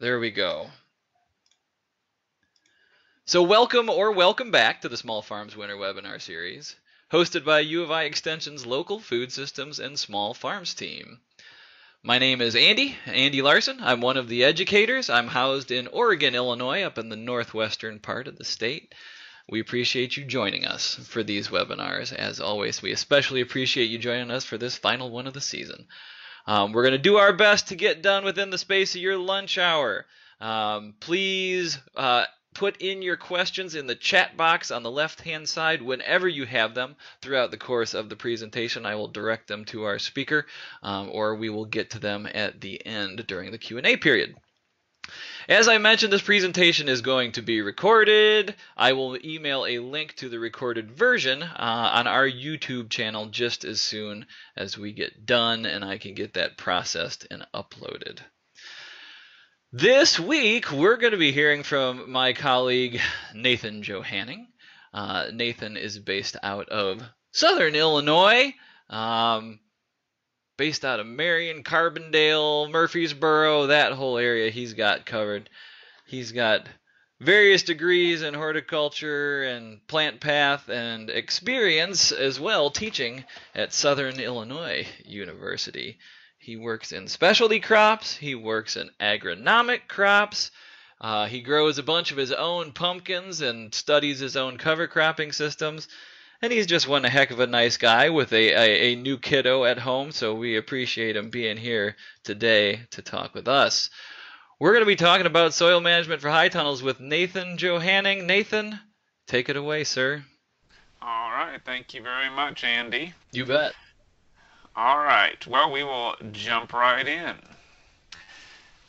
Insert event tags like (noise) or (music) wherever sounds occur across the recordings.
There we go. So, welcome or welcome back to the Small Farms Winter Webinar Series, hosted by U of I Extension's Local Food Systems and Small Farms team. My name is Andy, Andy Larson. I'm one of the educators. I'm housed in Oregon, Illinois, up in the northwestern part of the state. We appreciate you joining us for these webinars. As always, we especially appreciate you joining us for this final one of the season. Um, we're going to do our best to get done within the space of your lunch hour. Um, please uh, put in your questions in the chat box on the left hand side whenever you have them throughout the course of the presentation. I will direct them to our speaker um, or we will get to them at the end during the Q&A period. As I mentioned, this presentation is going to be recorded. I will email a link to the recorded version uh, on our YouTube channel just as soon as we get done and I can get that processed and uploaded. This week, we're going to be hearing from my colleague Nathan Johanning. Uh, Nathan is based out of Southern Illinois. Um, based out of Marion, Carbondale, Murphysboro, that whole area he's got covered. He's got various degrees in horticulture and plant path and experience as well teaching at Southern Illinois University. He works in specialty crops, he works in agronomic crops. Uh, he grows a bunch of his own pumpkins and studies his own cover cropping systems and he's just one heck of a nice guy with a, a, a, new kiddo at home, so we appreciate him being here today to talk with us. We're going to be talking about soil management for high tunnels with Nathan Johanning. Nathan, take it away, sir. All right. Thank you very much, Andy. You bet. All right. Well, we will jump right in.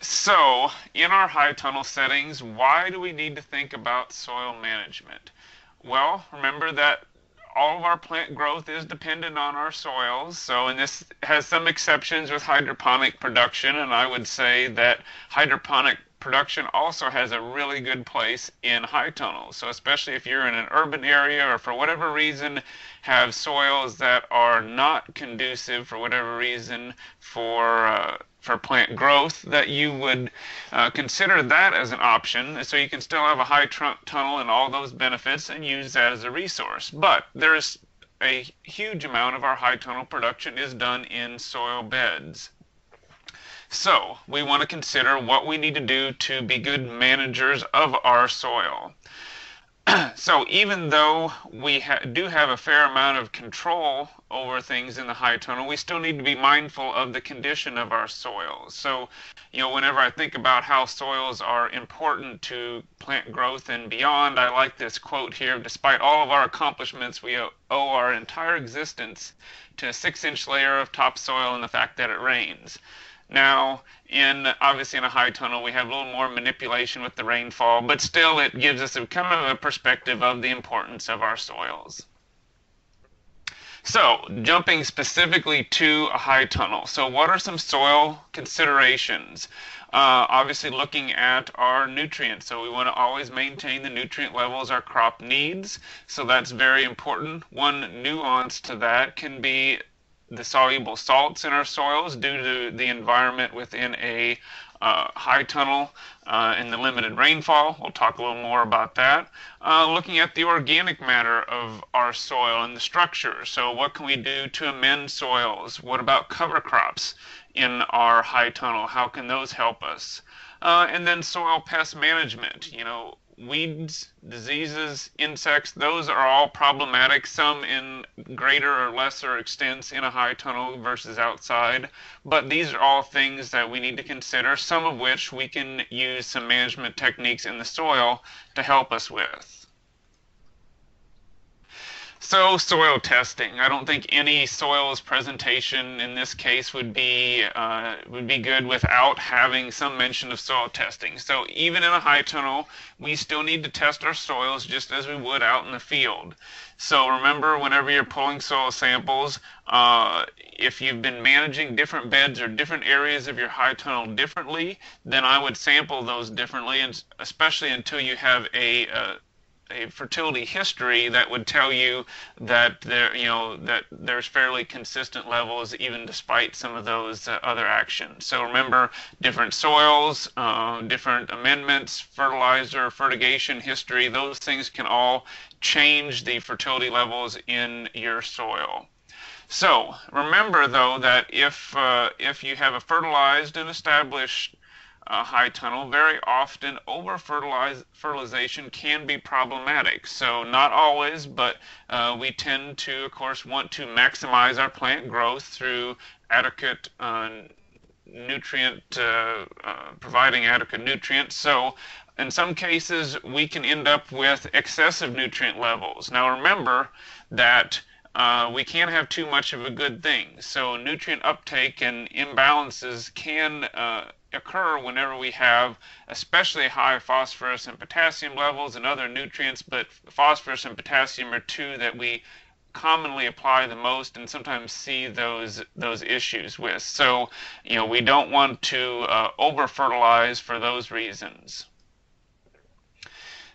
So, in our high tunnel settings, why do we need to think about soil management? Well, remember that all of our plant growth is dependent on our soils. So, and this has some exceptions with hydroponic production, and I would say that hydroponic production also has a really good place in high tunnels. So, especially if you're in an urban area or for whatever reason have soils that are not conducive for whatever reason for uh, for plant growth that you would uh, consider that as an option so you can still have a high trunk tunnel and all those benefits and use that as a resource. But there's a huge amount of our high tunnel production is done in soil beds. So we want to consider what we need to do to be good managers of our soil. (clears throat) So even though we ha do have a fair amount of control over things in the high tunnel, we still need to be mindful of the condition of our soils. So, you know, whenever I think about how soils are important to plant growth and beyond, I like this quote here, despite all of our accomplishments, we owe our entire existence to a six inch layer of topsoil and the fact that it rains. Now, in obviously in a high tunnel, we have a little more manipulation with the rainfall, but still it gives us a kind of a perspective of the importance of our soils. So, jumping specifically to a high tunnel. So, what are some soil considerations? Uh, obviously, looking at our nutrients. So, we want to always maintain the nutrient levels our crop needs. So, that's very important. One nuance to that can be the soluble salts in our soils due to the environment within a uh, high tunnel uh, and the limited rainfall. We'll talk a little more about that. Uh, looking at the organic matter of our soil and the structure. So, what can we do to amend soils? What about cover crops in our high tunnel? How can those help us? Uh, and then soil pest management. You know, weeds, diseases, insects, those are all problematic, some in greater or lesser extents in a high tunnel versus outside. But these are all things that we need to consider, some of which we can use some management techniques in the soil to help us with. So soil testing. I don't think any soils presentation in this case would be uh, would be good without having some mention of soil testing. So even in a high tunnel, we still need to test our soils just as we would out in the field. So remember, whenever you're pulling soil samples, uh, if you've been managing different beds or different areas of your high tunnel differently, then I would sample those differently, and especially until you have a, a a fertility history that would tell you that there, you know, that there's fairly consistent levels even despite some of those uh, other actions. So remember, different soils, uh, different amendments, fertilizer, fertigation history, those things can all change the fertility levels in your soil. So remember though that if uh, if you have a fertilized and established uh, high tunnel, very often over fertilization can be problematic. So, not always, but uh, we tend to, of course, want to maximize our plant growth through adequate uh, nutrient, uh, uh, providing adequate nutrients. So, in some cases, we can end up with excessive nutrient levels. Now, remember that uh, we can't have too much of a good thing. So nutrient uptake and imbalances can uh, occur whenever we have especially high phosphorus and potassium levels and other nutrients, but phosphorus and potassium are two that we commonly apply the most and sometimes see those those issues with. So, you know, we don't want to uh, over fertilize for those reasons.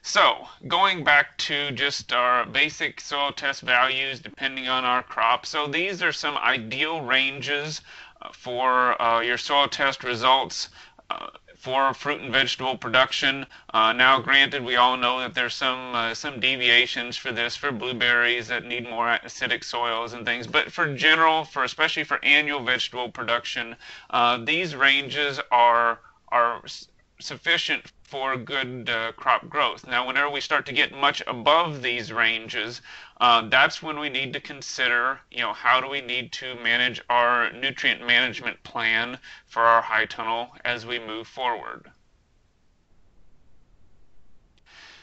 So, going back to just our basic soil test values depending on our crop. So, these are some ideal ranges for uh, your soil test results uh, for fruit and vegetable production. Uh, now, granted, we all know that there's some uh, some deviations for this for blueberries that need more acidic soils and things, but for general, for especially for annual vegetable production, uh, these ranges are are sufficient for good uh, crop growth. Now, whenever we start to get much above these ranges, uh, that's when we need to consider, you know, how do we need to manage our nutrient management plan for our high tunnel as we move forward.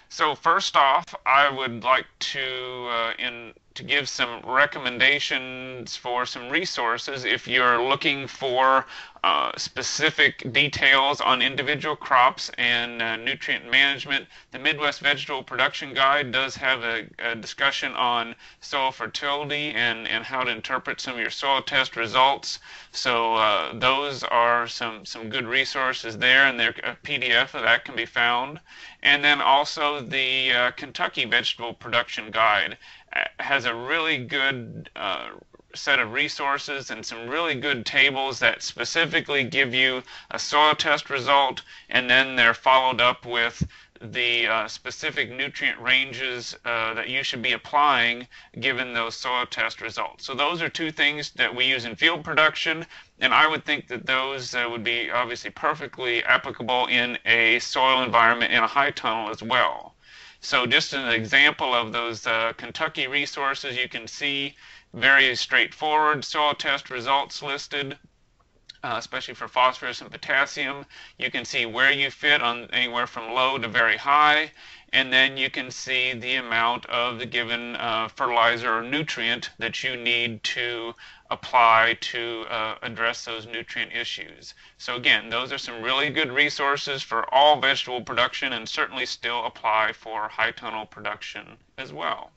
So first off, I would like to uh, in to give some recommendations for some resources if you're looking for uh, specific details on individual crops and uh, nutrient management. The Midwest Vegetable Production Guide does have a, a, discussion on soil fertility and, and how to interpret some of your soil test results. So uh, those are some, some good resources there, and their PDF of that can be found. And then also the uh, Kentucky Vegetable Production Guide has a really good uh, set of resources and some really good tables that specifically give you a soil test result and then they're followed up with the uh, specific nutrient ranges uh, that you should be applying given those soil test results. So those are two things that we use in field production and I would think that those uh, would be obviously perfectly applicable in a soil environment in a high tunnel as well. So just an example of those uh, Kentucky resources, you can see very straightforward soil test results listed, uh, especially for phosphorus and potassium. You can see where you fit on anywhere from low to very high, and then you can see the amount of the given uh, fertilizer or nutrient that you need to apply to uh, address those nutrient issues. So again, those are some really good resources for all vegetable production and certainly still apply for high tunnel production as well.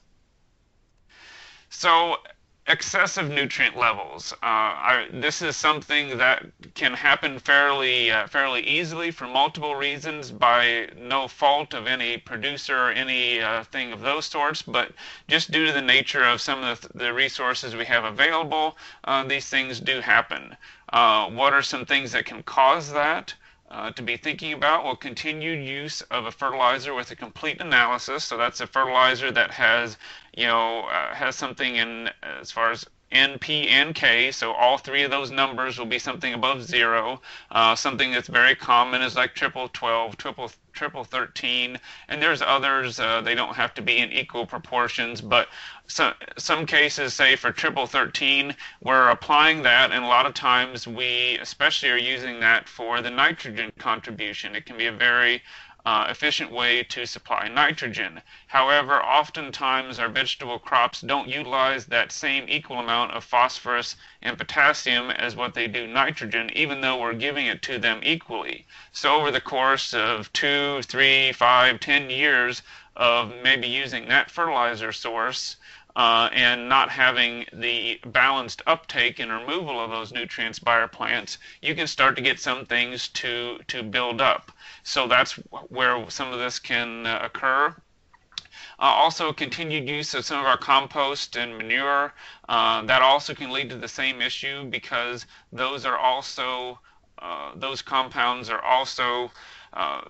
So excessive nutrient levels. Uh, I, this is something that can happen fairly uh, fairly easily for multiple reasons by no fault of any producer or any uh, thing of those sorts, but just due to the nature of some of the, the resources we have available, uh, these things do happen. Uh, what are some things that can cause that? Uh, to be thinking about well continued use of a fertilizer with a complete analysis. So that's a fertilizer that has you know uh, has something in as far as N, P, and K, so all three of those numbers will be something above zero. Uh, something that's very common is like triple 12, triple triple 13, and there's others, uh, they don't have to be in equal proportions, but some, some cases, say for triple 13, we're applying that, and a lot of times we especially are using that for the nitrogen contribution. It can be a very uh, efficient way to supply nitrogen. However, oftentimes our vegetable crops don't utilize that same equal amount of phosphorus and potassium as what they do nitrogen, even though we're giving it to them equally. So over the course of two, three, five, ten years of maybe using that fertilizer source, uh, and not having the balanced uptake and removal of those nutrients by our plants, you can start to get some things to to build up. So that's where some of this can uh, occur. also, continued use of some of our compost and manure uh, that also can lead to the same issue because those are also uh, those compounds are also uh,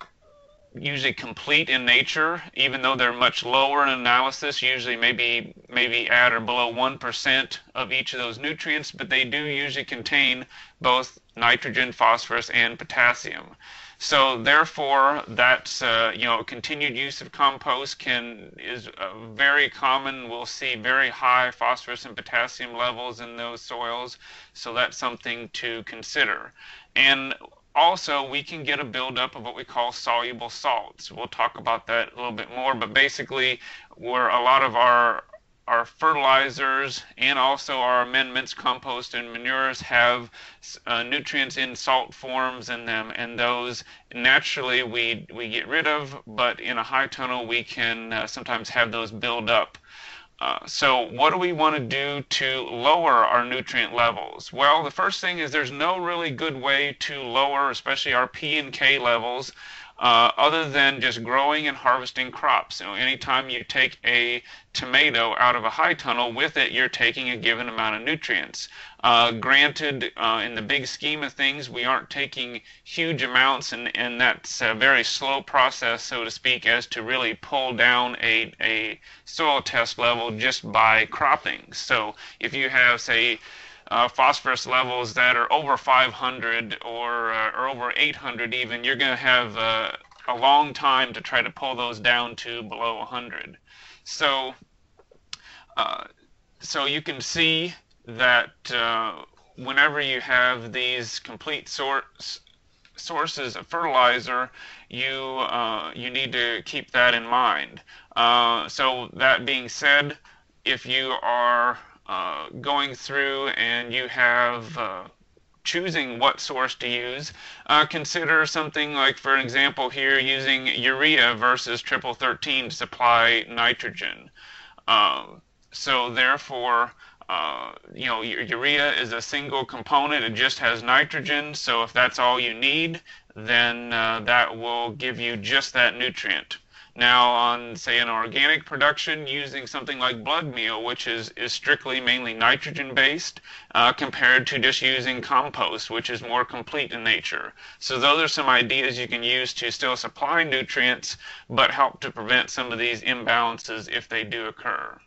usually complete in nature, even though they're much lower in analysis, usually maybe maybe at or below one percent of each of those nutrients, but they do usually contain both nitrogen, phosphorus, and potassium. So therefore, that uh, you know continued use of compost can is uh, very common. We'll see very high phosphorus and potassium levels in those soils. So that's something to consider. And also we can get a buildup of what we call soluble salts. We'll talk about that a little bit more, but basically where a lot of our our fertilizers and also our amendments, compost and manures have uh, nutrients in salt forms in them, and those naturally we we get rid of, but in a high tunnel we can uh, sometimes have those build up. Uh, so what do we want to do to lower our nutrient levels? Well, the first thing is there's no really good way to lower, especially our P and K levels, uh, other than just growing and harvesting crops. So anytime you take a tomato out of a high tunnel, with it you're taking a given amount of nutrients. Uh, granted, uh, in the big scheme of things, we aren't taking huge amounts, and, and that's a very slow process, so to speak, as to really pull down a, a soil test level just by cropping. So if you have, say, uh, phosphorus levels that are over 500 or, uh, or over 800 even, you're going to have a long time to try to pull those down to below 100. So, uh, so you can see that uh, whenever you have these complete source, sources of fertilizer, you uh, you need to keep that in mind. so that being said, if you are uh, going through and you have uh, choosing what source to use, uh, consider something like, for example, here using urea versus triple 13 to supply nitrogen. Um, so therefore, uh, you know, urea is a single component. It just has nitrogen. So if that's all you need, then uh, that will give you just that nutrient. Now, on say an organic production, using something like blood meal, which is, is strictly mainly nitrogen based, uh, compared to just using compost, which is more complete in nature. So those are some ideas you can use to still supply nutrients, but help to prevent some of these imbalances if they do occur.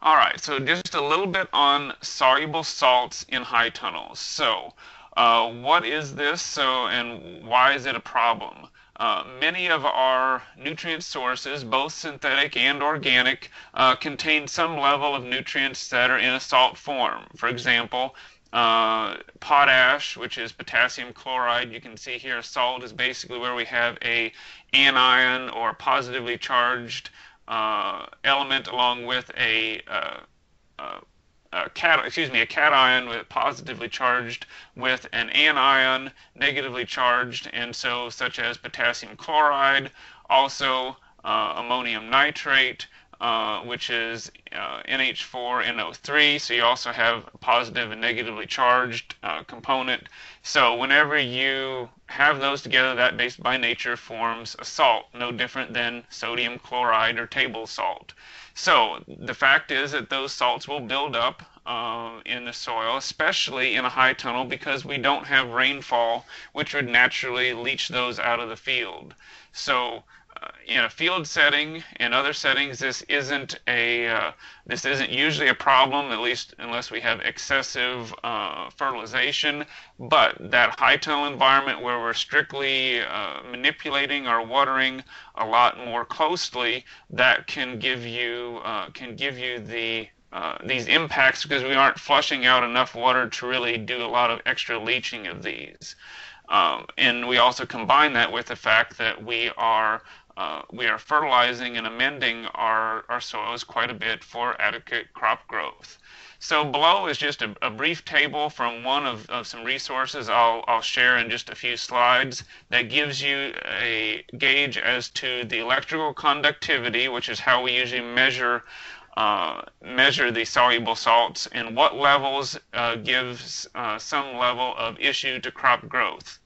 All right, so just a little bit on soluble salts in high tunnels. So, uh, what is this? So, and why is it a problem? Uh, many of our nutrient sources, both synthetic and organic, uh, contain some level of nutrients that are in a salt form. For example, uh, potash, which is potassium chloride, you can see here salt is basically where we have a anion or positively charged uh, element along with a uh, a cat, excuse me, a cation with positively charged with an anion negatively charged, and so such as potassium chloride, also uh, ammonium nitrate, uh, which is uh, NH4NO3. So you also have a positive and negatively charged uh, component. So whenever you have those together, that base by nature forms a salt, no different than sodium chloride or table salt. So the fact is that those salts will build up uh, in the soil, especially in a high tunnel, because we don't have rainfall, which would naturally leach those out of the field. So in a field setting and other settings, this isn't a uh, this isn't usually a problem, at least unless we have excessive uh, fertilization. But that high tunnel environment where we're strictly uh, manipulating our watering a lot more closely, that can give you uh, can give you the uh, these impacts because we aren't flushing out enough water to really do a lot of extra leaching of these. Um, and we also combine that with the fact that we are uh, we are fertilizing and amending our, our soils quite a bit for adequate crop growth. So below is just a, a brief table from one of, of, some resources I'll, I'll share in just a few slides that gives you a gauge as to the electrical conductivity, which is how we usually measure uh, measure the soluble salts and what levels uh, gives uh, some level of issue to crop growth.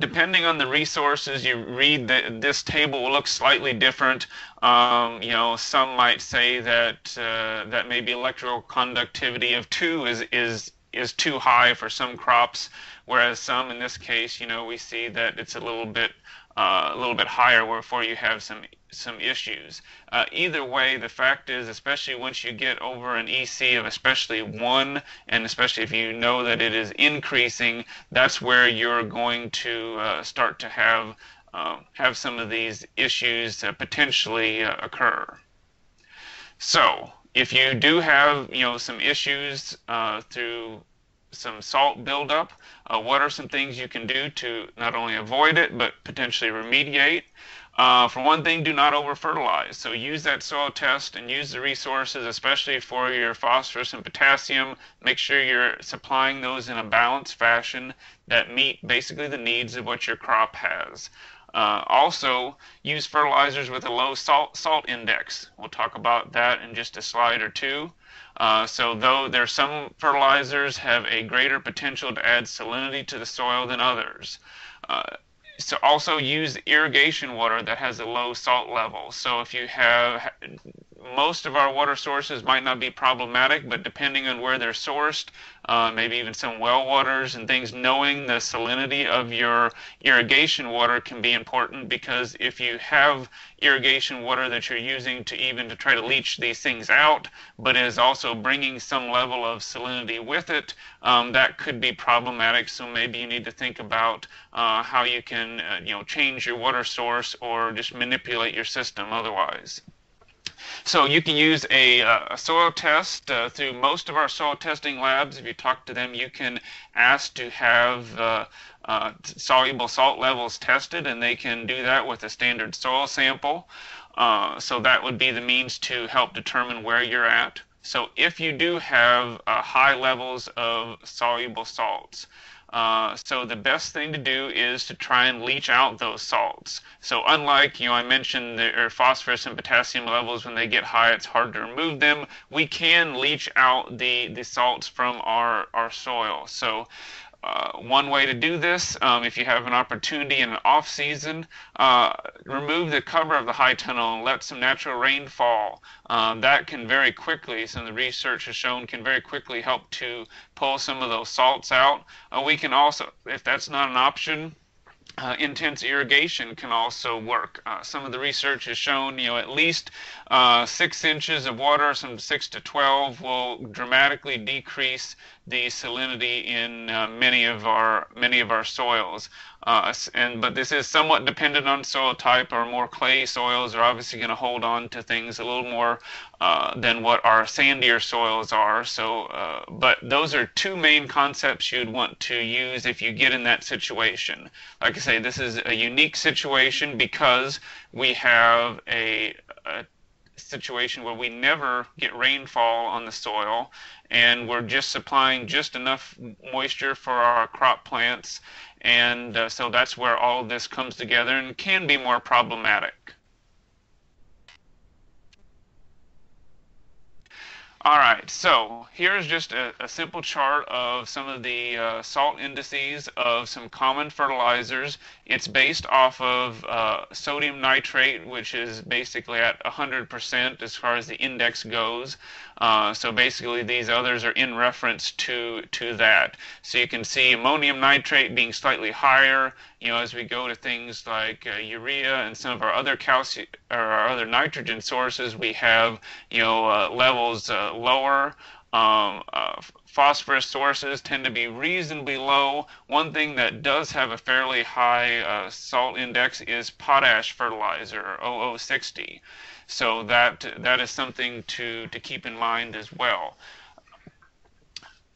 Depending on the resources you read, the, this table will look slightly different. Um, you know, some might say that uh, that maybe electrical conductivity of two is is is too high for some crops, whereas some, in this case, you know, we see that it's a little bit uh, a little bit higher, wherefore you have some some issues. Uh, either way, the fact is, especially once you get over an EC of especially one, and especially if you know that it is increasing, that's where you're going to uh, start to have uh, have some of these issues potentially uh, occur. So, if you do have you know some issues uh, through some salt buildup, uh, what are some things you can do to not only avoid it but potentially remediate? Uh, for one thing, do not over fertilize. So use that soil test and use the resources, especially for your phosphorus and potassium. Make sure you're supplying those in a balanced fashion that meet basically the needs of what your crop has. Uh, also, use fertilizers with a low salt, salt index. We'll talk about that in just a slide or two. Uh, so though there are some fertilizers have a greater potential to add salinity to the soil than others. Uh, so also use irrigation water that has a low salt level. So if you have most of our water sources might not be problematic, but depending on where they're sourced, uh, maybe even some well waters and things, knowing the salinity of your irrigation water can be important because if you have irrigation water that you're using to even to try to leach these things out, but is also bringing some level of salinity with it, um, that could be problematic. So maybe you need to think about uh, how you can, uh, you know, change your water source or just manipulate your system otherwise. So you can use a, uh, a soil test uh, through most of our soil testing labs. If you talk to them, you can ask to have uh, uh, soluble salt levels tested, and they can do that with a standard soil sample. Uh, so that would be the means to help determine where you're at. So if you do have uh, high levels of soluble salts, uh, so the best thing to do is to try and leach out those salts. So unlike, you know, I mentioned the phosphorus and potassium levels, when they get high, it's hard to remove them. We can leach out the, the salts from our, our soil. So uh, one way to do this, um, if you have an opportunity in an off season, uh, remove the cover of the high tunnel and let some natural rain fall. Um, that can very quickly, some of the research has shown, can very quickly help to pull some of those salts out. Uh, we can also, if that's not an option, uh, intense irrigation can also work. Uh, some of the research has shown, you know, at least uh, six inches of water, some six to 12, will dramatically decrease the salinity in uh, many of our many of our soils. And but this is somewhat dependent on soil type. Our more clay soils are obviously going to hold on to things a little more uh, than what our sandier soils are. So, uh, but those are two main concepts you'd want to use if you get in that situation. Like I say, this is a unique situation because we have a, a situation where we never get rainfall on the soil and we're just supplying just enough moisture for our crop plants and uh, so that's where all this comes together and can be more problematic. All right, so here's just a, a, simple chart of some of the uh, salt indices of some common fertilizers. It's based off of uh, sodium nitrate, which is basically at 100% as far as the index goes. Uh, so basically, these others are in reference to to that. So you can see ammonium nitrate being slightly higher. You know, as we go to things like uh, urea and some of our other calcium or our other nitrogen sources, we have you know uh, levels uh, lower. Um, uh, phosphorus sources tend to be reasonably low. One thing that does have a fairly high salt index is potash fertilizer, OO60. So that that is something to to keep in mind as well.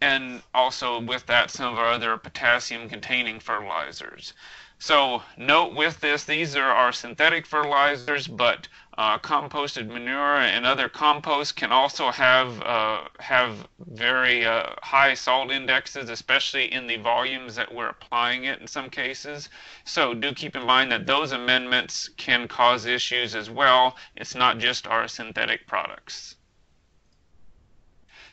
And also with that, some of our other potassium containing fertilizers. So note with this, these are our synthetic fertilizers, but uh, composted manure and other compost can also have uh, have very uh, high salt indexes, especially in the volumes that we're applying it in some cases. So do keep in mind that those amendments can cause issues as well. It's not just our synthetic products.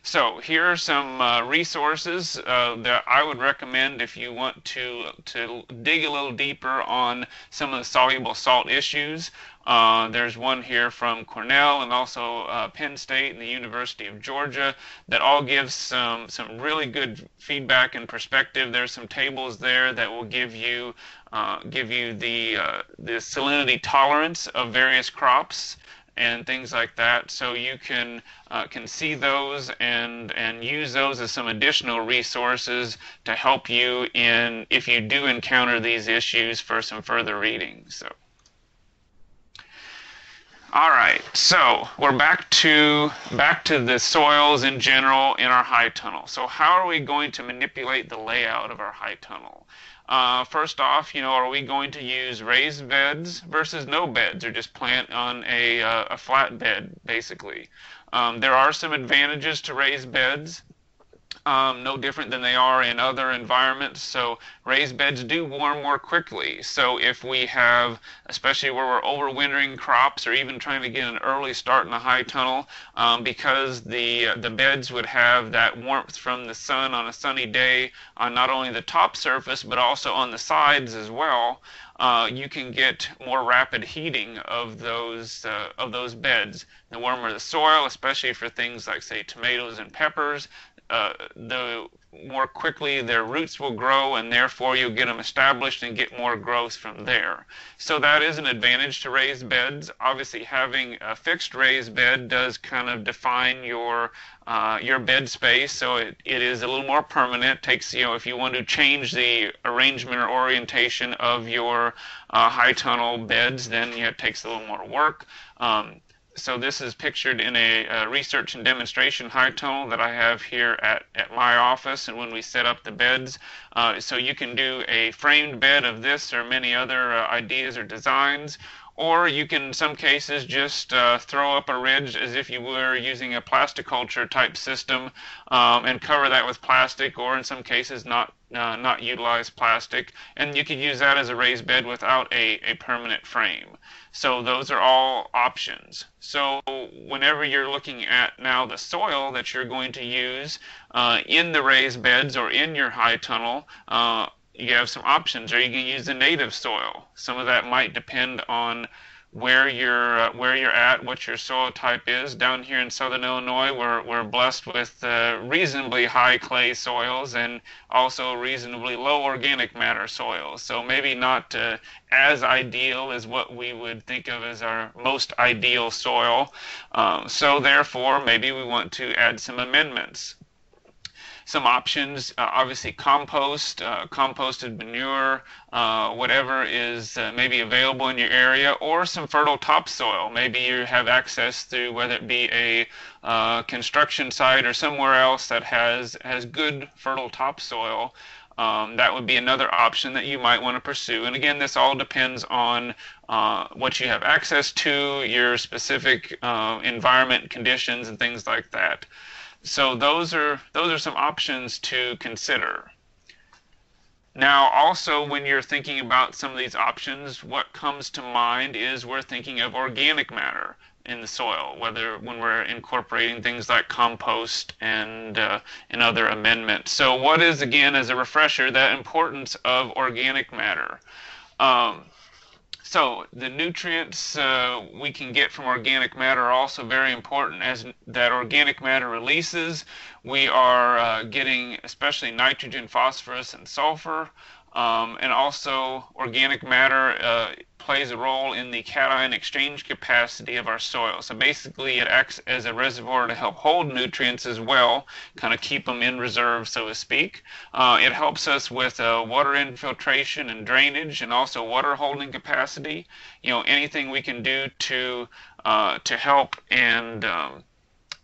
So here are some uh, resources uh, that I would recommend if you want to to dig a little deeper on some of the soluble salt issues. Uh, there's one here from Cornell and also uh, Penn State and the University of Georgia that all gives some some really good feedback and perspective. There's some tables there that will give you uh, give you the uh, the salinity tolerance of various crops and things like that. So you can uh, can see those and and use those as some additional resources to help you in if you do encounter these issues for some further reading. So. All right, so we're back to back to the soils in general in our high tunnel. So how are we going to manipulate the layout of our high tunnel? Uh, first off, you know, are we going to use raised beds versus no beds, or just plant on a, uh, a flat bed, basically? Um, there are some advantages to raised beds um, no different than they are in other environments. So raised beds do warm more quickly. So if we have, especially where we're overwintering crops or even trying to get an early start in the high tunnel, um, because the the beds would have that warmth from the sun on a sunny day on not only the top surface but also on the sides as well. Uh, you can get more rapid heating of those uh, of those beds. The warmer the soil, especially for things like say tomatoes and peppers, uh, the more quickly their roots will grow and therefore you'll get them established and get more growth from there. So that is an advantage to raised beds. Obviously having a fixed raised bed does kind of define your uh, your bed space so it, it is a little more permanent. Takes you know if you want to change the arrangement or orientation of your uh, high tunnel beds then you know, it takes a little more work. Um, so this is pictured in a, a, research and demonstration high tunnel that I have here at, at my office and when we set up the beds. Uh, so you can do a framed bed of this or many other uh, ideas or designs or you can in some cases just uh, throw up a ridge as if you were using a plasticulture type system um, and cover that with plastic or in some cases not uh, not utilize plastic. And you could use that as a raised bed without a, a permanent frame. So those are all options. So whenever you're looking at now the soil that you're going to use uh, in the raised beds or in your high tunnel uh, you have some options, or you can use the native soil. Some of that might depend on where you're uh, where you're at, what your soil type is. Down here in southern Illinois, we're we're blessed with uh, reasonably high clay soils and also reasonably low organic matter soils. So maybe not uh, as ideal as what we would think of as our most ideal soil. Um, so therefore, maybe we want to add some amendments some options. Uh, obviously, compost, uh, composted manure, uh, whatever is uh, maybe available in your area, or some fertile topsoil. Maybe you have access to whether it be a uh, construction site or somewhere else that has has good fertile topsoil. Um, that would be another option that you might want to pursue. And again, this all depends on uh, what you have access to, your specific uh, environment conditions, and things like that. So those are those are some options to consider. Now, also, when you're thinking about some of these options, what comes to mind is we're thinking of organic matter in the soil, whether when we're incorporating things like compost and uh, and other amendments. So, what is again, as a refresher, that importance of organic matter? Um, so the nutrients uh, we can get from organic matter are also very important. As that organic matter releases, we are uh, getting especially nitrogen, phosphorus, and sulfur. Um, and also, organic matter uh, plays a role in the cation exchange capacity of our soil. So basically, it acts as a reservoir to help hold nutrients as well, kind of keep them in reserve, so to speak. Uh, it helps us with uh, water infiltration and drainage, and also water holding capacity. You know, anything we can do to uh, to help and um,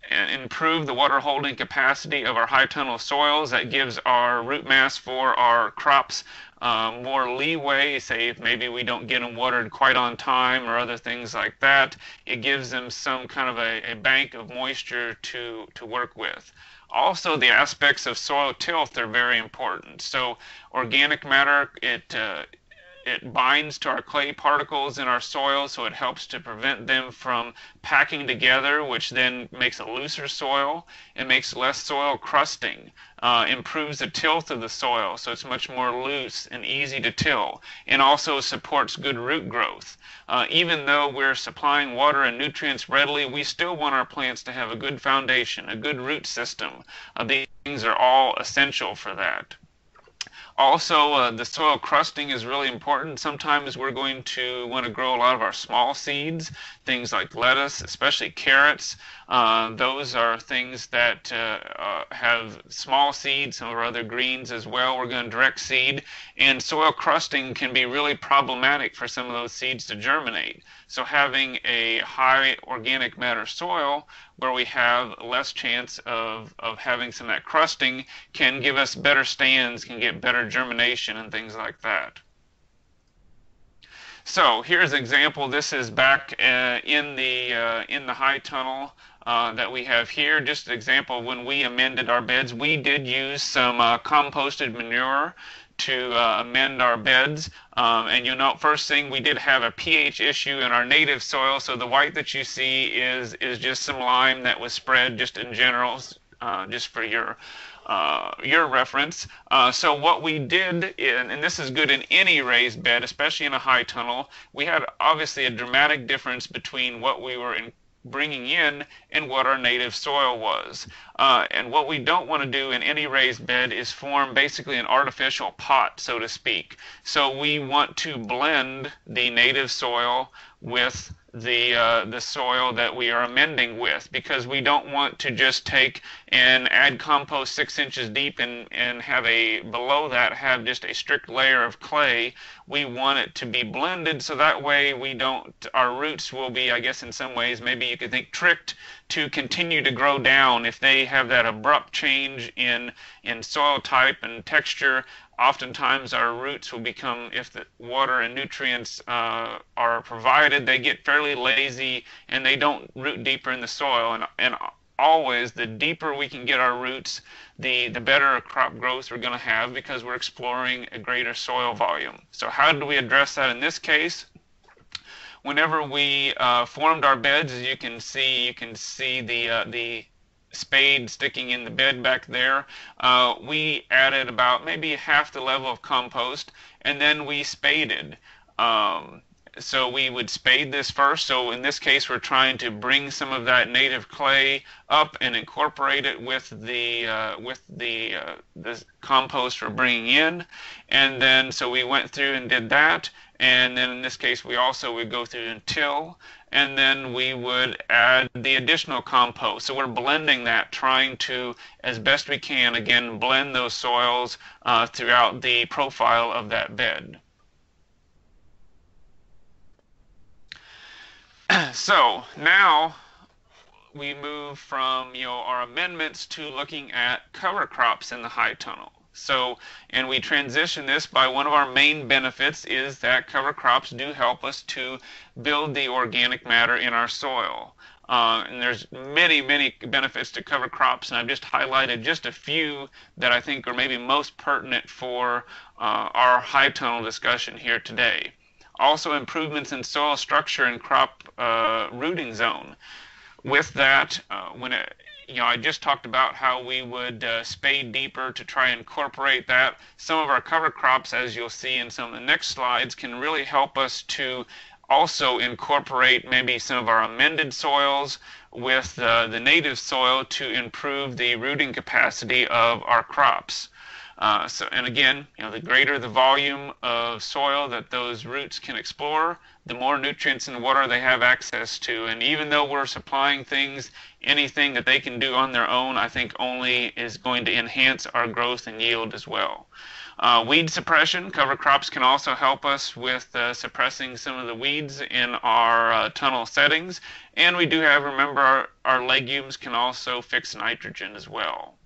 improve the water holding capacity of our high tunnel soils. That gives our root mass for our crops um, more leeway. Say if maybe we don't get them watered quite on time or other things like that, it gives them some kind of a, a bank of moisture to to work with. Also, the aspects of soil tilth are very important. So, organic matter it uh, it binds to our clay particles in our soil, so it helps to prevent them from packing together, which then makes a looser soil. It makes less soil crusting, uh, improves the tilth of the soil, so it's much more loose and easy to till, and also supports good root growth. Uh, even though we're supplying water and nutrients readily, we still want our plants to have a good foundation, a good root system. Uh, these things are all essential for that. Also, uh, the soil crusting is really important. Sometimes we're going to want to grow a lot of our small seeds, things like lettuce, especially carrots. Uh, those are things that uh, uh have small seeds, some of our other greens as well. We're going to direct seed, and soil crusting can be really problematic for some of those seeds to germinate. So having a high organic matter soil where we have less chance of, of having some of that crusting can give us better stands, can get better germination and things like that. So here's an example. This is back uh, in the uh, in the high tunnel uh, that we have here. Just an example when we amended our beds, we did use some uh, composted manure to uh, amend our beds. Um, and you know, first thing we did have a pH issue in our native soil. So the white that you see is is just some lime that was spread just in general, uh, just for your uh, your reference. Uh, so what we did, in, and this is good in any raised bed, especially in a high tunnel, we had obviously a dramatic difference between what we were in, bringing in and what our native soil was. Uh, and what we don't want to do in any raised bed is form basically an artificial pot, so to speak. So we want to blend the native soil with the uh, the soil that we are amending with because we don't want to just take and add compost six inches deep and and have a below that have just a strict layer of clay. We want it to be blended so that way we don't our roots will be I guess in some ways maybe you could think tricked to continue to grow down if they have that abrupt change in in soil type and texture oftentimes our roots will become, if the water and nutrients uh, are provided, they get fairly lazy and they don't root deeper in the soil. And, and always, the deeper we can get our roots, the, the better crop growth we're going to have because we're exploring a greater soil volume. So how do we address that in this case? Whenever we uh, formed our beds, as you can see, you can see the uh, the spade sticking in the bed back there. Uh, we added about maybe half the level of compost, and then we spaded. Um, so we would spade this first. So in this case, we're trying to bring some of that native clay up and incorporate it with the uh, with the uh, the compost we're bringing in, and then so we went through and did that. And then in this case, we also would go through and till, and then we would add the additional compost. So we're blending that, trying to, as best we can, again, blend those soils uh, throughout the profile of that bed. (clears throat) so now we move from you know our amendments to looking at cover crops in the high tunnel. So, and we transition this by one of our main benefits is that cover crops do help us to build the organic matter in our soil. Uh, and there's many, many benefits to cover crops, and I've just highlighted just a few that I think are maybe most pertinent for uh, our high tunnel discussion here today. Also, improvements in soil structure and crop uh, rooting zone. With that, uh, when it, you know, I just talked about how we would uh, spade deeper to try and incorporate that. Some of our cover crops, as you'll see in some of the next slides, can really help us to also incorporate maybe some of our amended soils with uh, the native soil to improve the rooting capacity of our crops. Uh, so, and again, you know, the greater the volume of soil that those roots can explore, the more nutrients and water they have access to. And even though we're supplying things, anything that they can do on their own, I think only is going to enhance our growth and yield as well. Uh, weed suppression, cover crops can also help us with uh, suppressing some of the weeds in our uh, tunnel settings. And we do have, remember, our, our legumes can also fix nitrogen as well.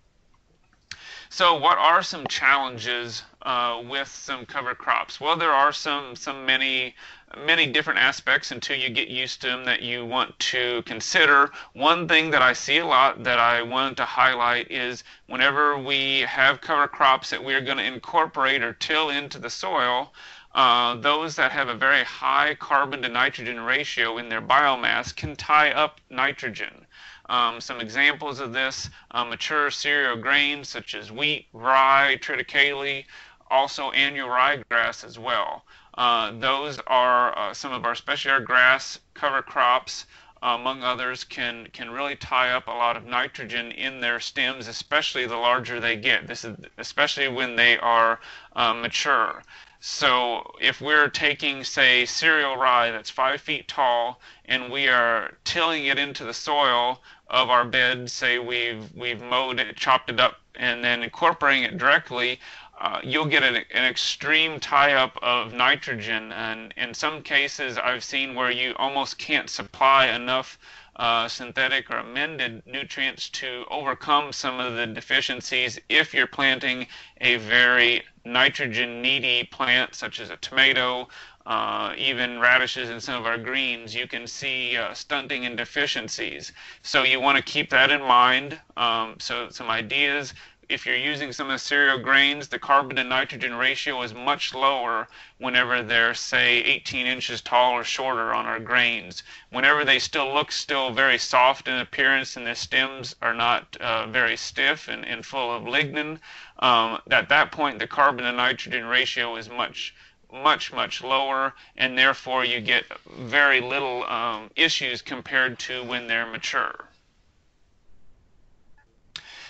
So, what are some challenges uh, with some cover crops? Well, there are some some many many different aspects until you get used to them that you want to consider. One thing that I see a lot that I wanted to highlight is whenever we have cover crops that we are going to incorporate or till into the soil, uh, those that have a very high carbon to nitrogen ratio in their biomass can tie up nitrogen. Um, some examples of this uh, mature cereal grains such as wheat, rye, triticale, also annual ryegrass as well. Uh, those are uh, some of our specialty grass cover crops, among others, can can really tie up a lot of nitrogen in their stems, especially the larger they get. This is especially when they are uh, mature. So if we're taking, say, cereal rye that's five feet tall, and we are tilling it into the soil of our bed, say we've we've mowed it, chopped it up, and then incorporating it directly, uh, you'll get an, an extreme tie-up of nitrogen. And in some cases, I've seen where you almost can't supply enough uh, synthetic or amended nutrients to overcome some of the deficiencies if you're planting a very nitrogen needy plant such as a tomato uh, even radishes and some of our greens, you can see uh, stunting and deficiencies. So you want to keep that in mind. Um, so some ideas. If you're using some of the cereal grains, the carbon to nitrogen ratio is much lower whenever they're, say, 18 inches tall or shorter on our grains. Whenever they still look still very soft in appearance and the stems are not uh, very stiff and, and full of lignin, um, at that point the carbon to nitrogen ratio is much much, much lower, and therefore you get very little um, issues compared to when they're mature.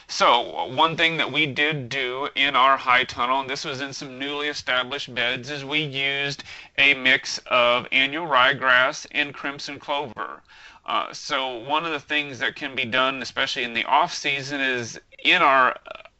So one thing that we did do in our high tunnel, and this was in some newly established beds, is we used a mix of annual ryegrass and crimson clover. Uh, so one of the things that can be done, especially in the off season, is in our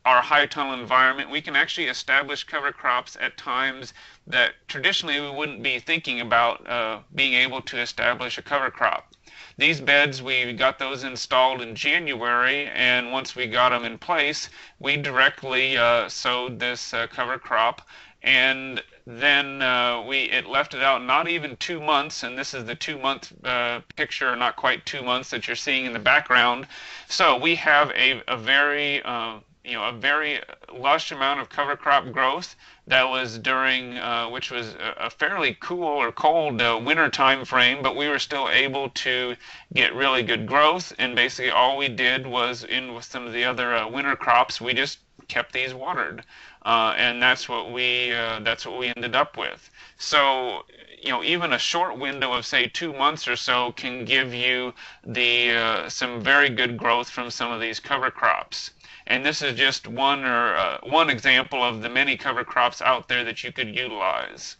our high tunnel environment, we can actually establish cover crops at times that traditionally we wouldn't be thinking about uh, being able to establish a cover crop. These beds, we got those installed in January, and once we got them in place, we directly uh, sowed this uh, cover crop, and then uh, we it left it out not even two months, and this is the two month uh, picture, not quite two months that you're seeing in the background. So we have a, a very uh, you know a very lush amount of cover crop growth that was during uh, which was a fairly cool or cold uh, winter time frame but we were still able to get really good growth. And basically all we did was in with some of the other uh, winter crops we just kept these watered. Uh, and that's what we uh, that's what we ended up with. So you know even a short window of say two months or so can give you the uh, some very good growth from some of these cover crops and this is just one or uh, one example of the many cover crops out there that you could utilize.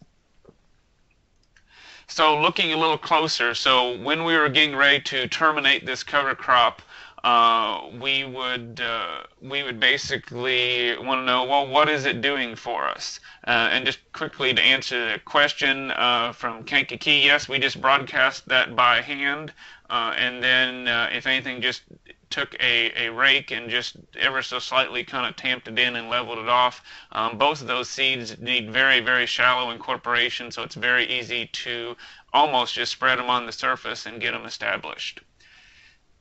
So looking a little closer, so when we were getting ready to terminate this cover crop, uh, we would uh, we would basically want to know well what is it doing for us uh, and just quickly to answer the question uh, from Kankakee yes we just broadcast that by hand uh, and then uh, if anything just took a, a rake and just ever so slightly kind of tamped it in and leveled it off. Um, both of those seeds need very, very shallow incorporation, so it's very easy to almost just spread them on the surface and get them established.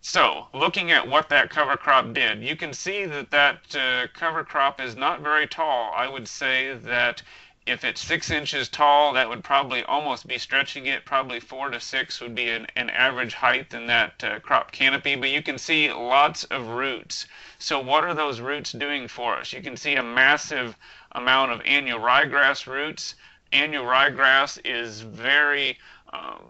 So, looking at what that cover crop did, you can see that that uh, cover crop is not very tall. I would say that if it's six inches tall, that would probably almost be stretching it. Probably four to six would be an, an average height in that uh, crop canopy. But you can see lots of roots. So what are those roots doing for us? You can see a massive amount of annual ryegrass roots. Annual ryegrass is very um,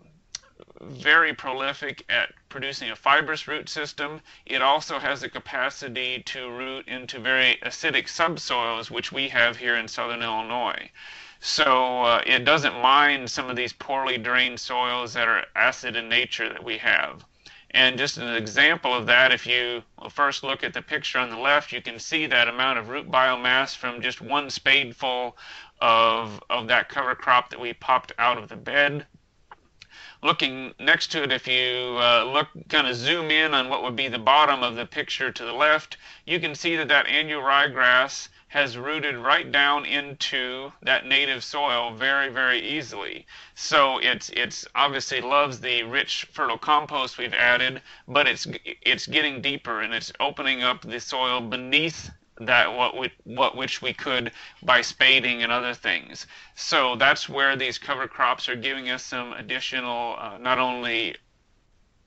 very prolific at producing a fibrous root system. It also has the capacity to root into very acidic subsoils, which we have here in southern Illinois. So uh, it doesn't mind some of these poorly drained soils that are acid in nature that we have. And just an example of that, if you first look at the picture on the left, you can see that amount of root biomass from just one spadeful of, of that cover crop that we popped out of the bed looking next to it, if you uh, look, kind of zoom in on what would be the bottom of the picture to the left, you can see that that annual ryegrass has rooted right down into that native soil very, very easily. So it's it's obviously loves the rich, fertile compost we've added, but it's it's getting deeper and it's opening up the soil beneath that what we, what which we could by spading and other things. So that's where these cover crops are giving us some additional uh, not only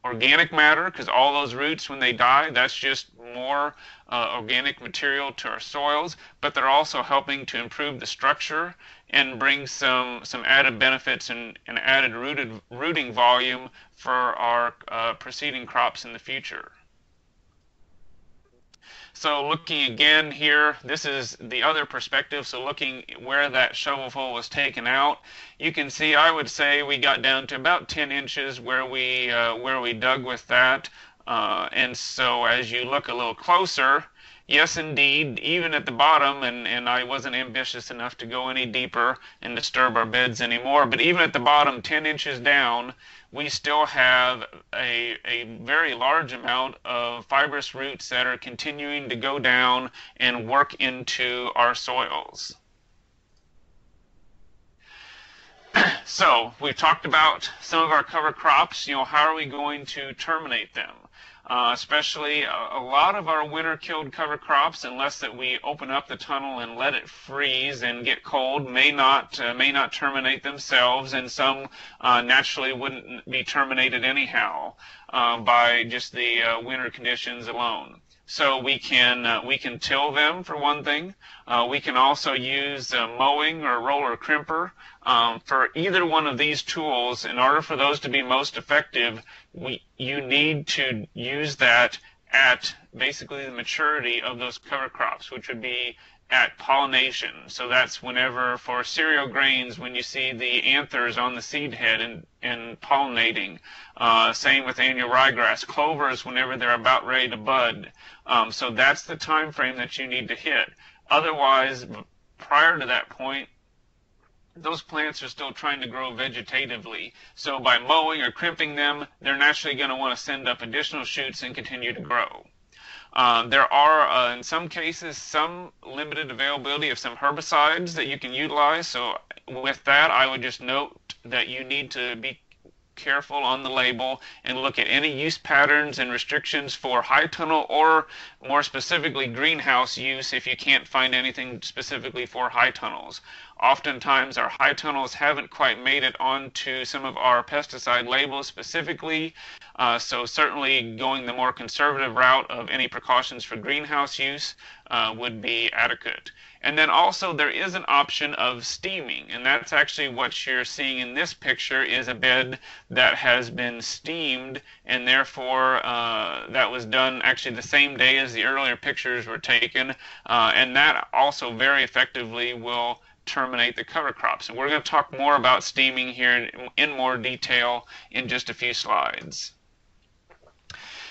organic matter because all those roots when they die that's just more uh, organic material to our soils but they're also helping to improve the structure and bring some some added benefits and, and added rooted rooting volume for our uh, preceding crops in the future so looking again here, this is the other perspective. So looking where that shovelful was taken out, you can see I would say we got down to about 10 inches where we uh, where we dug with that. Uh, and so as you look a little closer, yes, indeed, even at the bottom, and, and I wasn't ambitious enough to go any deeper and disturb our beds anymore, but even at the bottom, 10 inches down, we still have a, a very large amount of fibrous roots that are continuing to go down and work into our soils. (clears throat) so we've talked about some of our cover crops. You know, how are we going to terminate them? Uh, especially a, a, lot of our winter killed cover crops, unless that we open up the tunnel and let it freeze and get cold, may not uh, may not terminate themselves, and some uh, naturally wouldn't be terminated anyhow uh, by just the uh, winter conditions alone. So we can uh, we can till them for one thing. Uh, we can also use uh, mowing or roller crimper. Um, for either one of these tools, in order for those to be most effective, we you need to use that at basically the maturity of those cover crops, which would be at pollination. So that's whenever for cereal grains, when you see the anthers on the seed head and, and pollinating. Uh, same with annual ryegrass. Clovers, whenever they're about ready to bud. Um, so that's the time frame that you need to hit. Otherwise, prior to that point, those plants are still trying to grow vegetatively. So by mowing or crimping them, they're naturally going to want to send up additional shoots and continue to grow. Uh, there are, uh, in some cases, some limited availability of some herbicides that you can utilize. So with that, I would just note that you need to be careful on the label and look at any use patterns and restrictions for high tunnel or more specifically greenhouse use if you can't find anything specifically for high tunnels. Oftentimes our high tunnels haven't quite made it onto some of our pesticide labels specifically, uh, so certainly going the more conservative route of any precautions for greenhouse use uh, would be adequate. And then also there is an option of steaming, and that's actually what you're seeing in this picture is a bed that has been steamed, and therefore uh, that was done actually the same day as the earlier pictures were taken, uh, and that also very effectively will terminate the cover crops. And we're going to talk more about steaming here in more detail in just a few slides.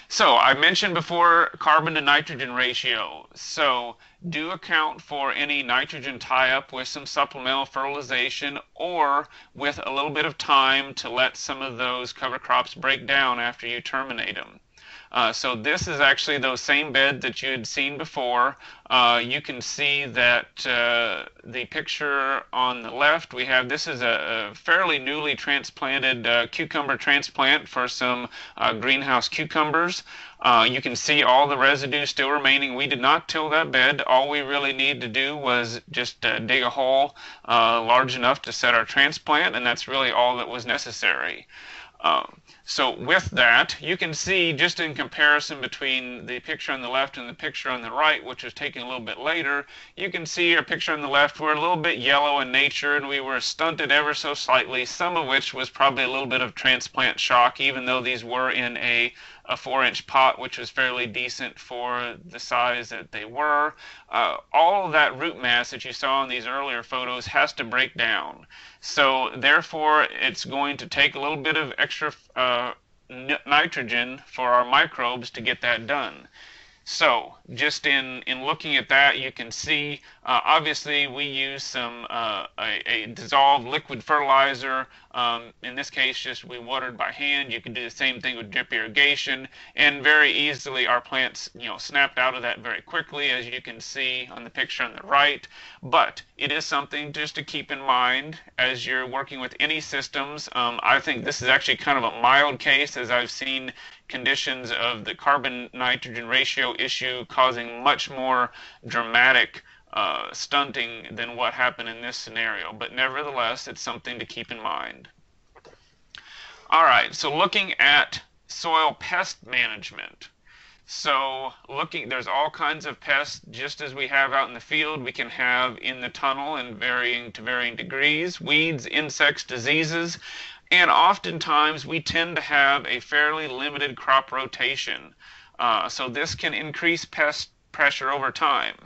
So I mentioned before carbon to nitrogen ratio. So do account for any nitrogen tie-up with some supplemental fertilization or with a little bit of time to let some of those cover crops break down after you terminate them. Uh, so this is actually the same bed that you had seen before. Uh, you can see that uh, the picture on the left, we have this is a, a fairly newly transplanted uh, cucumber transplant for some uh, greenhouse cucumbers. You can see all the residue still remaining. We did not till that bed. All we really need to do was just dig a hole large enough to set our transplant, and that's really all that was necessary. Um, so with that, you can see just in comparison between the picture on the left and the picture on the right, which was taken a little bit later, you can see our picture on the left, we're a little bit yellow in nature and we were stunted ever so slightly, some of which was probably a little bit of transplant shock, even though these were in a a four inch pot, which was fairly decent for the size that they were. Uh, all that root mass that you saw in these earlier photos has to break down. So therefore, it's going to take a little bit of extra uh, nitrogen for our microbes to get that done. So just in, in looking at that, you can see, uh, obviously we use some uh, a, a, dissolved liquid fertilizer Um, in this case, just we watered by hand. You can do the same thing with drip irrigation, and very easily our plants, you know, snapped out of that very quickly, as you can see on the picture on the right. But it is something just to keep in mind as you're working with any systems. Um, I think this is actually kind of a mild case, as I've seen conditions of the carbon nitrogen ratio issue causing much more dramatic uh, stunting than what happened in this scenario. But nevertheless, it's something to keep in mind. All right, so looking at soil pest management. So looking, there's all kinds of pests, just as we have out in the field, we can have in the tunnel in varying to varying degrees, weeds, insects, diseases, and oftentimes we tend to have a fairly limited crop rotation. Uh, so this can increase pest pressure over time.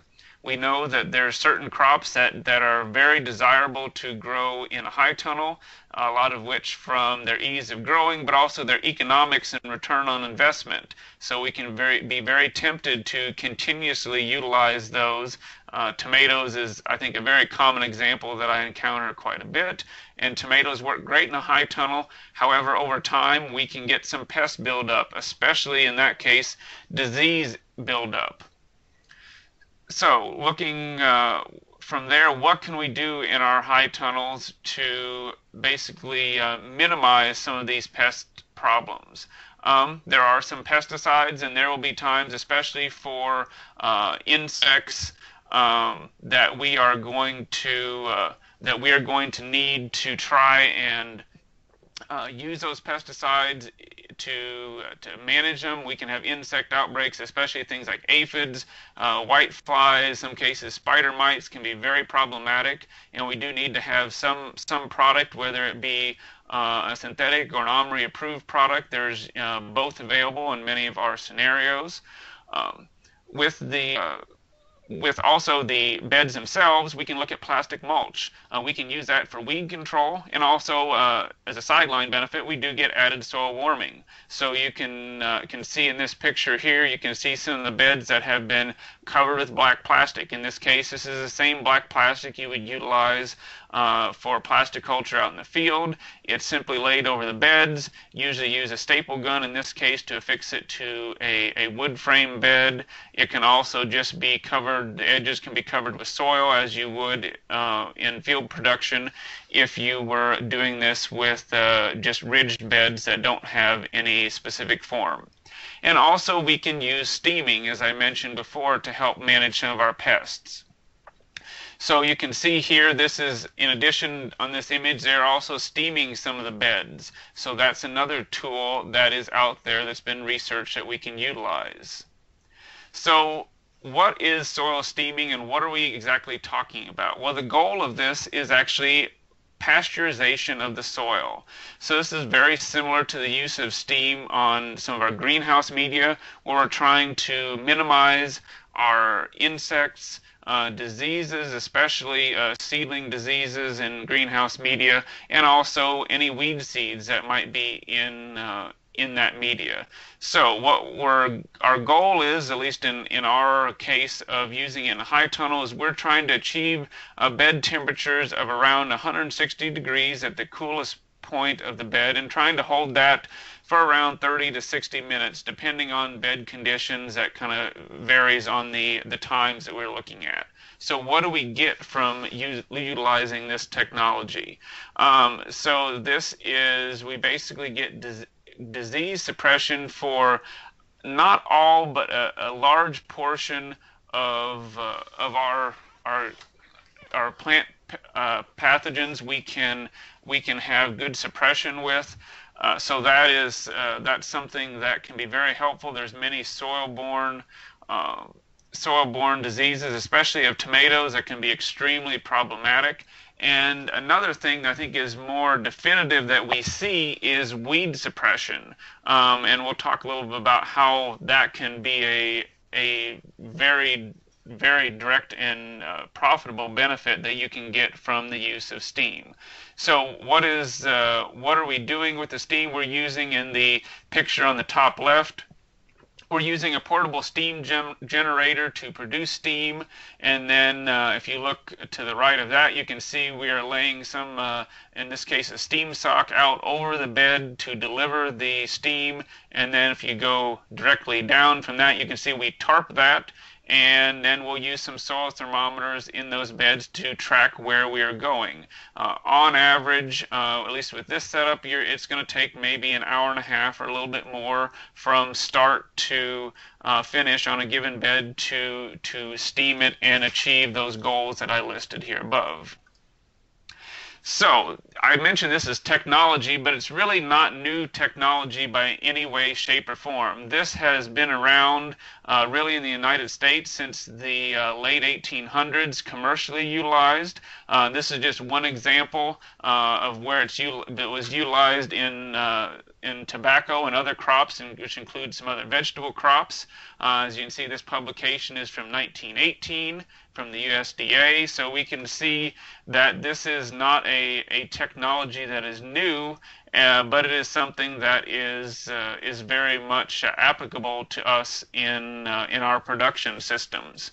We know that there are certain crops that, that are very desirable to grow in a high tunnel, a lot of which from their ease of growing, but also their economics and return on investment. So we can very, be very tempted to continuously utilize those. Uh, tomatoes is, I think, a very common example that I encounter quite a bit. And tomatoes work great in a high tunnel. However, over time, we can get some pest buildup, especially in that case, disease buildup so looking uh, from there, what can we do in our high tunnels to basically uh, minimize some of these pest problems? Um, there are some pesticides, and there will be times, especially for uh, insects, um, that we are going to uh, that we are going to need to try and uh, use those pesticides to to manage them. We can have insect outbreaks, especially things like aphids, uh, white flies. Some cases, spider mites can be very problematic, and we do need to have some some product, whether it be uh, a synthetic or an OMRI approved product. There's uh, both available in many of our scenarios. Um, with the uh, with also the beds themselves, we can look at plastic mulch. Uh, we can use that for weed control, and also uh, as a sideline benefit, we do get added soil warming. So you can uh, can see in this picture here, you can see some of the beds that have been covered with black plastic. In this case, this is the same black plastic you would utilize uh, for plasticulture out in the field. It's simply laid over the beds. Usually use a staple gun in this case to affix it to a, a wood frame bed. It can also just be covered, the edges can be covered with soil as you would uh, in field production if you were doing this with uh, just ridged beds that don't have any specific form. And also we can use steaming, as I mentioned before, to help manage some of our pests. So you can see here, this is, in addition on this image, they're also steaming some of the beds. So that's another tool that is out there that's been researched that we can utilize. So what is soil steaming and what are we exactly talking about? Well, the goal of this is actually pasteurization of the soil. So this is very similar to the use of steam on some of our greenhouse media where we're trying to minimize our insects, uh, diseases, especially uh, seedling diseases in greenhouse media, and also any weed seeds that might be in uh, in that media. So what we're our goal is, at least in in our case of using it in high tunnel, is we're trying to achieve uh, bed temperatures of around 160 degrees at the coolest point of the bed, and trying to hold that for around 30 to 60 minutes, depending on bed conditions. That kind of varies on the, the times that we're looking at. So what do we get from utilizing this technology? Um, so this is, we basically get dis disease suppression for not all, but a, a large portion of, uh, of our, our, our plant uh, pathogens we can, we can have good suppression with. Uh, so that is uh, that's something that can be very helpful. There's many soil-borne uh, soil-borne diseases, especially of tomatoes, that can be extremely problematic. And another thing I think is more definitive that we see is weed suppression. Um, and we'll talk a little bit about how that can be a a very very direct and uh, profitable benefit that you can get from the use of steam. So what is uh, what are we doing with the steam we're using in the picture on the top left? We're using a portable steam generator to produce steam. And then uh, if you look to the right of that, you can see we are laying some, uh, in this case, a steam sock out over the bed to deliver the steam. And then if you go directly down from that, you can see we tarp that and then we'll use some soil thermometers in those beds to track where we are going. Uh, on average, uh, at least with this setup, it's going to take maybe an hour and a half or a little bit more from start to uh, finish on a given bed to, to steam it and achieve those goals that I listed here above. So, I mentioned this as technology, but it's really not new technology by any way, shape, or form. This has been around uh, really in the United States since the uh, late 1800s, commercially utilized. Uh, this is just one example uh, of where it's it was utilized in uh, in tobacco and other crops, which include some other vegetable crops. Uh, as you can see, this publication is from 1918 from the USDA, so we can see that this is not a, a technology that is new, uh, but it is something that is uh, is very much applicable to us in uh, in our production systems.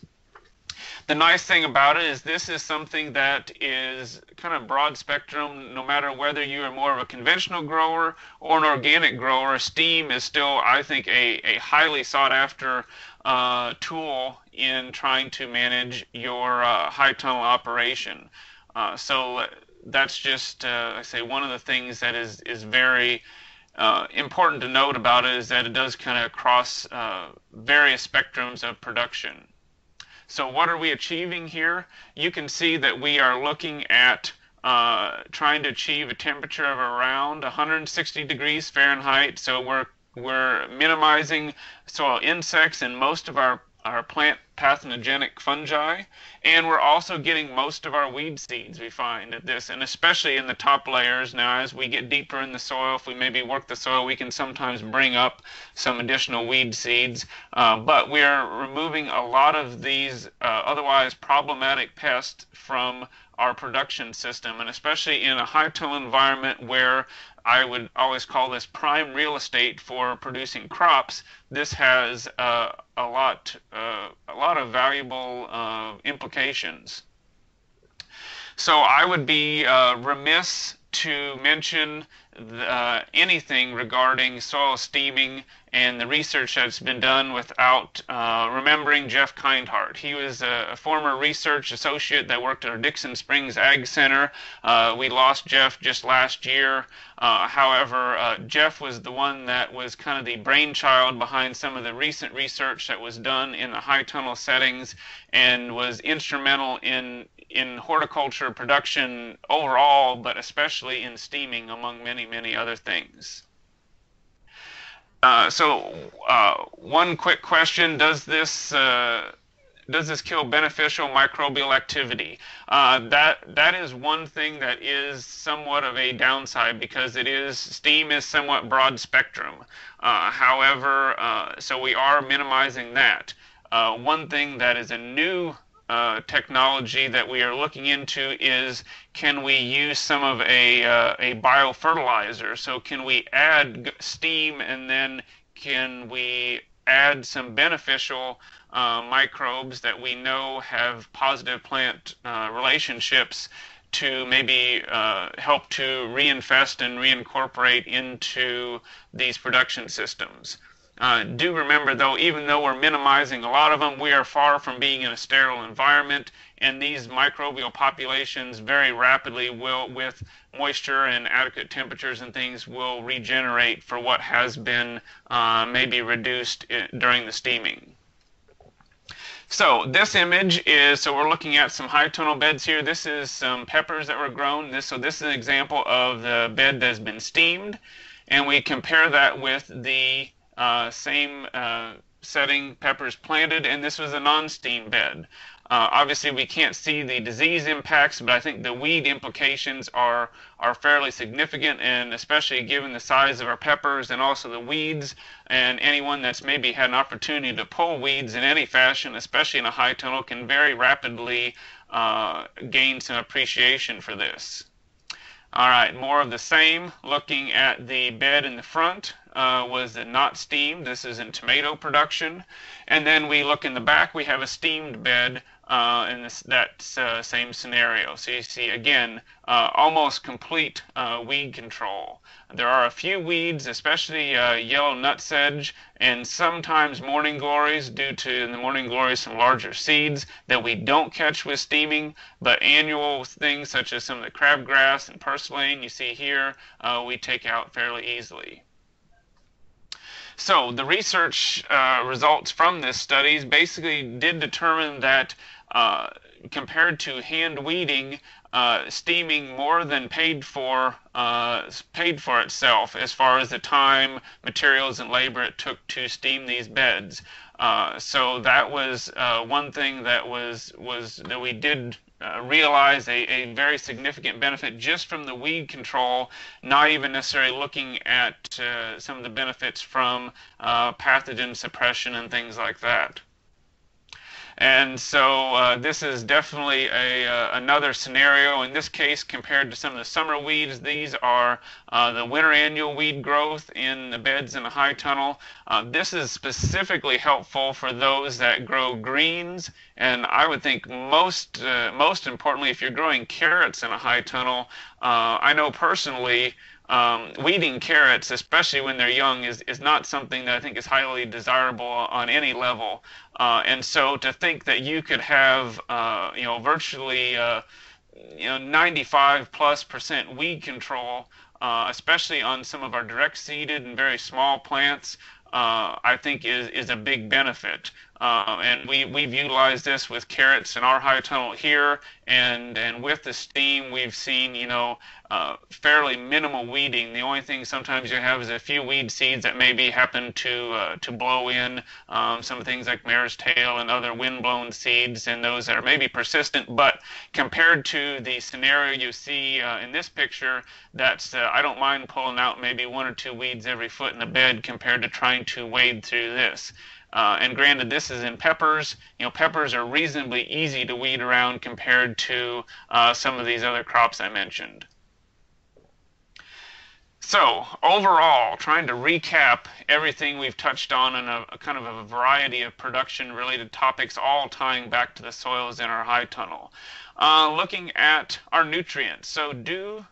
The nice thing about it is this is something that is kind of broad spectrum no matter whether you are more of a conventional grower or an organic grower. Steam is still, I think, a, a highly sought after uh, tool in trying to manage your uh, high tunnel operation. Uh, so that's just, uh, I say, one of the things that is, is very uh, important to note about it is that it does kind of cross uh, various spectrums of production. So what are we achieving here? You can see that we are looking at uh, trying to achieve a temperature of around 160 degrees Fahrenheit. So we're we're minimizing soil insects and most of our our plant pathogenic fungi, and we're also getting most of our weed seeds we find at this, and especially in the top layers. Now, as we get deeper in the soil, if we maybe work the soil, we can sometimes bring up some additional weed seeds, uh, but we are removing a lot of these uh, otherwise problematic pests from our production system, and especially in a high till environment where I would always call this prime real estate for producing crops. This has uh, a lot, uh, a lot of valuable uh, implications. So I would be uh, remiss to mention uh, anything regarding soil steaming and the research that's been done without uh, remembering Jeff Kindhart. He was a, a, former research associate that worked at our Dixon Springs Ag Center. Uh, we lost Jeff just last year. Uh, however, uh, Jeff was the one that was kind of the brainchild behind some of the recent research that was done in the high tunnel settings and was instrumental in in horticulture production overall, but especially in steaming, among many, many other things. Uh, so, uh, one quick question: Does this uh, does this kill beneficial microbial activity? Uh, that that is one thing that is somewhat of a downside because it is steam is somewhat broad spectrum. Uh, however, so we are minimizing that. one thing that is a new uh, technology that we are looking into is can we use some of a, uh, a biofertilizer? So can we add steam and then can we add some beneficial uh, microbes that we know have positive plant uh, relationships to maybe uh, help to reinfest and reincorporate into these production systems. Uh, do remember, though, even though we're minimizing a lot of them, we are far from being in a sterile environment, and these microbial populations very rapidly will, with moisture and adequate temperatures and things, will regenerate for what has been uh, maybe reduced uh, during the steaming. So this image is, so we're looking at some high tunnel beds here. This is some peppers that were grown. This, so this is an example of the bed that's been steamed. And we compare that with the uh, same uh, setting, peppers planted, and this was a non-steam bed. Uh, obviously, we can't see the disease impacts, but I think the weed implications are are fairly significant, and especially given the size of our peppers and also the weeds, and anyone that's maybe had an opportunity to pull weeds in any fashion, especially in a high tunnel, can very rapidly uh, gain some appreciation for this. All right, more of the same. Looking at the bed in the front, uh, was not steamed. This is in tomato production. And then we look in the back, we have a steamed bed uh, in this, that uh, same scenario. So you see, again, uh, almost complete uh, weed control. There are a few weeds, especially uh, yellow nutsedge and sometimes morning glories due to in the morning glories some larger seeds that we don't catch with steaming, but annual things such as some of the crabgrass and purslane you see here, uh, we take out fairly easily. So the research uh, results from this studies basically did determine that uh, compared to hand weeding, uh, steaming more than paid for uh, paid for itself as far as the time, materials, and labor it took to steam these beds. Uh, so that was uh, one thing that was was that we did uh, realize a, a very significant benefit just from the weed control, not even necessarily looking at uh, some of the benefits from uh, pathogen suppression and things like that. And so uh, this is definitely a, uh, another scenario. In this case, compared to some of the summer weeds, these are uh, the winter annual weed growth in the beds in the high tunnel. Uh, this is specifically helpful for those that grow greens, and I would think most, uh, most importantly, if you're growing carrots in a high tunnel, uh, I know personally um, weeding carrots, especially when they're young, is, is not something that I think is highly desirable on any level. Uh, and so to think that you could have, uh, you know, virtually, uh, you know, 95 plus percent weed control, uh, especially on some of our direct seeded and very small plants, uh, I think is, is a big benefit. Uh, and we, we've utilized this with carrots in our high tunnel here, and, and with the steam, we've seen, you know, uh, fairly minimal weeding. The only thing sometimes you have is a few weed seeds that maybe happen to uh, to blow in. Um, some things like mare's tail and other wind-blown seeds, and those that are maybe persistent. But compared to the scenario you see uh, in this picture, that's uh, I don't mind pulling out maybe one or two weeds every foot in the bed compared to trying to wade through this. Uh, and granted, this is in peppers. You know, peppers are reasonably easy to weed around compared to uh, some of these other crops I mentioned. So, overall, trying to recap everything we've touched on in a, a, kind of a variety of production related topics, all tying back to the soils in our high tunnel. Uh, looking at our nutrients. So, do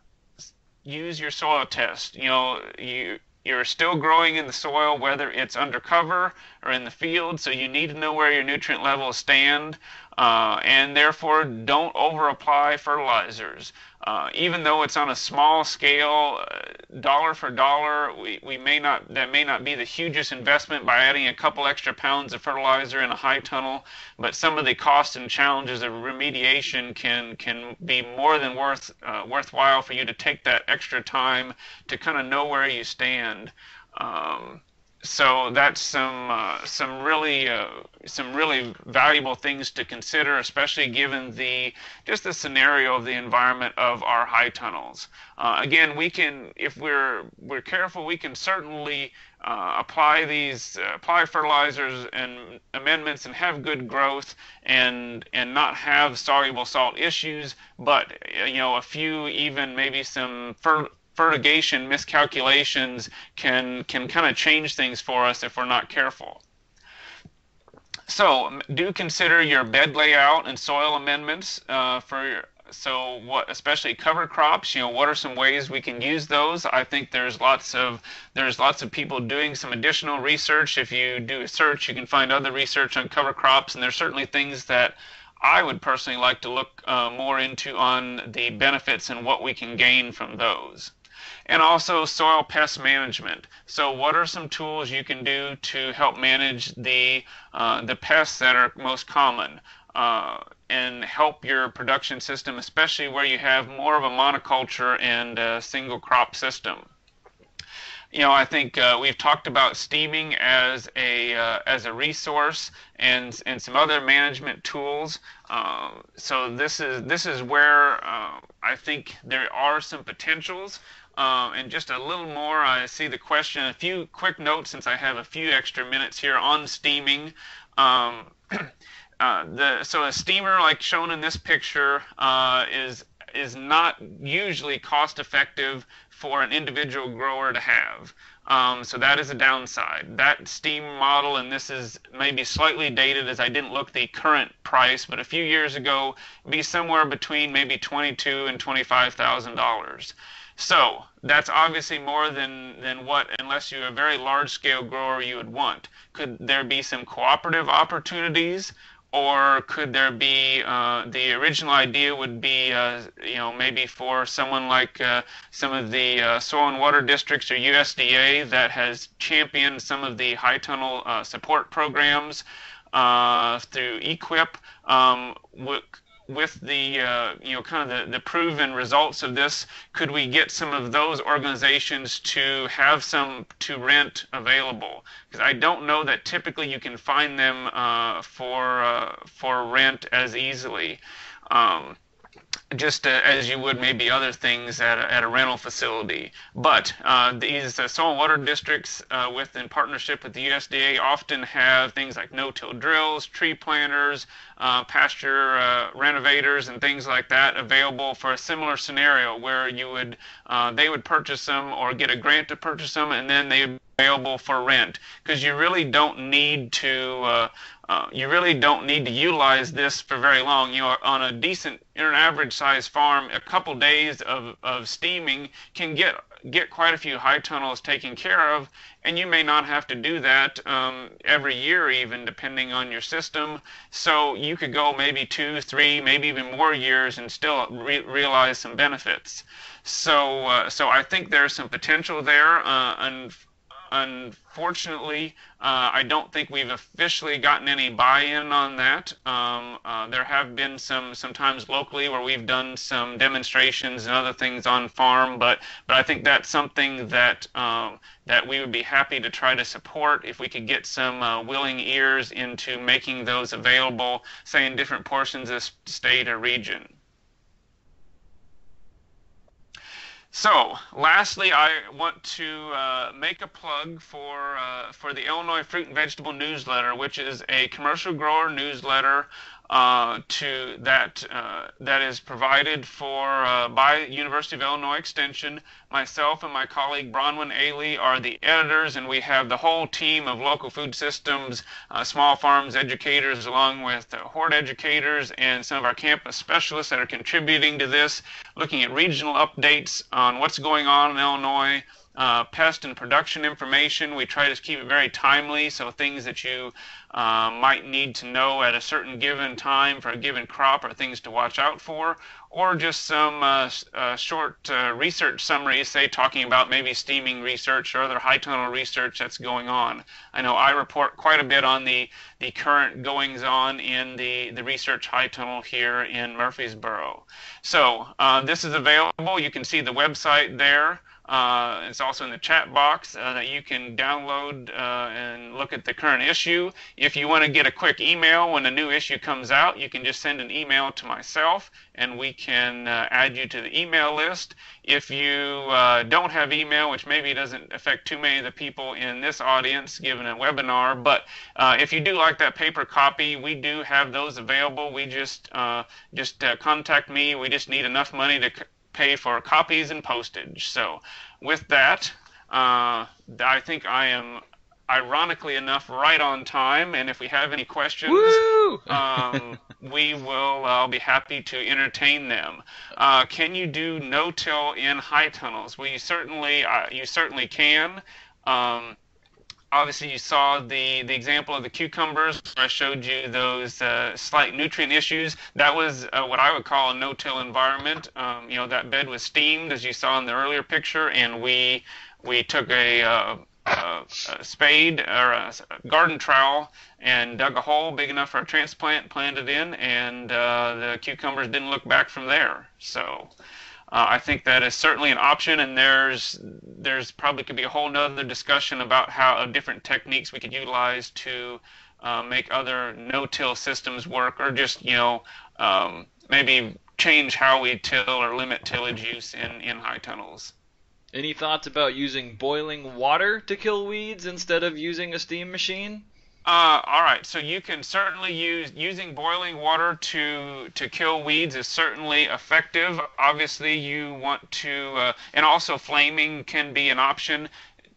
use your soil test. You know, you, you're still growing in the soil, whether it's undercover or in the field, so you need to know where your nutrient levels stand, uh, and therefore don't over apply fertilizers. Uh, even though it's on a small scale, uh, dollar for dollar, we, we may not that may not be the hugest investment by adding a couple extra pounds of fertilizer in a high tunnel, but some of the costs and challenges of remediation can can be more than worth uh, worthwhile for you to take that extra time to kind of know where you stand. Um, so that's some uh, some really uh, some really valuable things to consider, especially given the just the scenario of the environment of our high tunnels. Uh, again, we can if we're we're careful, we can certainly uh, apply these uh, apply fertilizers and amendments and have good growth and and not have soluble salt issues. But you know, a few even maybe some fer- fertigation miscalculations can can kind of change things for us if we're not careful. So do consider your bed layout and soil amendments uh, for so what especially cover crops you know what are some ways we can use those? I think there's lots of there's lots of people doing some additional research. If you do a search you can find other research on cover crops and there's certainly things that i would personally like to look uh, more into on the benefits and what we can gain from those and also soil pest management. So, what are some tools you can do to help manage the uh, the pests that are most common? Uh, and help your production system, especially where you have more of a monoculture and a single crop system. You know, I think uh, we've talked about steaming as a uh, as a resource and and some other management tools. Uh, so this is this is where uh, I think there are some potentials um, and just a little more, I see the question. A few quick notes since I have a few extra minutes here on steaming. Um, (clears throat) uh, the, so a steamer, like shown in this picture, uh, is is not usually cost effective for an individual grower to have. Um, so that is a downside. That steam model, and this is maybe slightly dated as I didn't look the current price, but a few years ago, be somewhere between maybe twenty-two and twenty-five thousand dollars. So that's obviously more than, than what, unless you're a very large scale grower, you would want. Could there be some cooperative opportunities? Or could there be uh, the original idea would be, uh, you know, maybe for someone like uh, some of the uh, soil and water districts or USDA that has championed some of the high tunnel uh, support programs uh, through EQIP. Um, with the uh, you know kind of the, the proven results of this could we get some of those organizations to have some to rent available? Because i don't know that typically you can find them uh, for uh, for rent as easily. Um, just uh, as you would maybe other things at a, at a rental facility. But uh, these uh, soil water districts, with in partnership with the USDA, often have things like no-till drills, tree planters, pasture renovators, and things like that available for a similar scenario where you would they would purchase them or get a grant to purchase them, and then they available for rent because you really don't need to uh, uh, you really don't need to utilize this for very long. You know, on a decent, or an average size farm, a couple days of, of steaming can get get quite a few high tunnels taken care of, and you may not have to do that um, every year, even depending on your system. So you could go maybe two, three, maybe even more years and still re- realize some benefits. So, uh, so I think there's some potential there, uh, and Unfortunately, uh, I don't think we've officially gotten any buy-in on that. Um, uh, there have been some sometimes locally where we've done some demonstrations and other things on farm, but but I think that's something that um, that we would be happy to try to support if we could get some uh, willing ears into making those available, say in different portions of state or region. So, lastly, I want to uh, make a plug for uh, for the Illinois Fruit and Vegetable Newsletter, which is a commercial grower newsletter uh, to that uh, that is provided for uh, by University of Illinois Extension. Myself and my colleague Bronwyn Aly are the editors, and we have the whole team of local food systems, uh, small farms educators, along with hort educators and some of our campus specialists that are contributing to this, looking at regional updates on what's going on in Illinois uh, pest and production information. We try to keep it very timely, so things that you uh, might need to know at a certain given time for a given crop or things to watch out for, or just some uh, uh short uh, research summaries, say talking about maybe steaming research or other high tunnel research that's going on. I know I report quite a bit on the, the current goings on in the, the research high tunnel here in Murphysboro. So uh, this is available. You can see the website there. Uh, it's also in the chat box uh, that you can download uh, and look at the current issue. If you want to get a quick email when a new issue comes out, you can just send an email to myself and we can uh, add you to the email list. If you uh, don't have email, which maybe doesn't affect too many of the people in this audience given a webinar, but uh, if you do like that paper copy, we do have those available. We just just contact me. We just need enough money to pay for copies and postage. So with that, uh, I think I am ironically enough right on time. And if we have any questions, (laughs) um, we will. Uh, I'll be happy to entertain them. Uh, can you do no-till in high tunnels? Well, you certainly uh, you certainly can. Um, obviously you saw the, the example of the cucumbers I showed you those uh, slight nutrient issues. That was uh, what I would call a no-till environment. Um, you know, that bed was steamed, as you saw in the earlier picture, and we we took a, uh, a, a spade or a garden trowel and dug a hole big enough for a transplant, planted in, and uh, the cucumbers didn't look back from there. So uh, I think that is certainly an option, and there's there's probably could be a whole nother discussion about how uh, different techniques we could utilize to uh, make other no-till systems work, or just you know um, maybe change how we till or limit tillage use in in high tunnels. Any thoughts about using boiling water to kill weeds instead of using a steam machine? Uh, all right, so you can certainly use using boiling water to to kill weeds is certainly effective. Obviously, you want to, uh, and also flaming can be an option.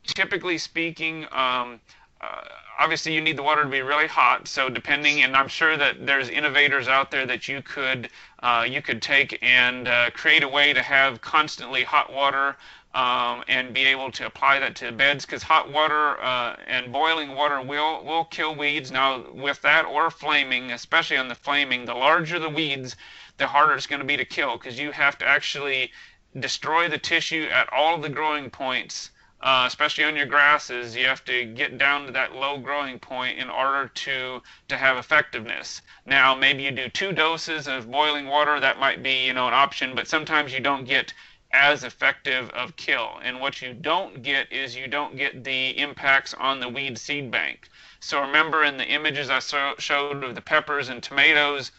Typically speaking, um, uh, obviously you need the water to be really hot. So depending, and I'm sure that there's innovators out there that you could uh, you could take and uh, create a way to have constantly hot water um, and be able to apply that to beds because hot water uh, and boiling water will will kill weeds. Now with that or flaming, especially on the flaming, the larger the weeds, the harder it's going to be to kill because you have to actually destroy the tissue at all the growing points. Uh, especially on your grasses, you have to get down to that low growing point in order to to have effectiveness. Now, maybe you do two doses of boiling water, that might be you know an option, but sometimes you don't get as effective of kill. And what you don't get is you don't get the impacts on the weed seed bank. So remember in the images I so, showed of the peppers and tomatoes,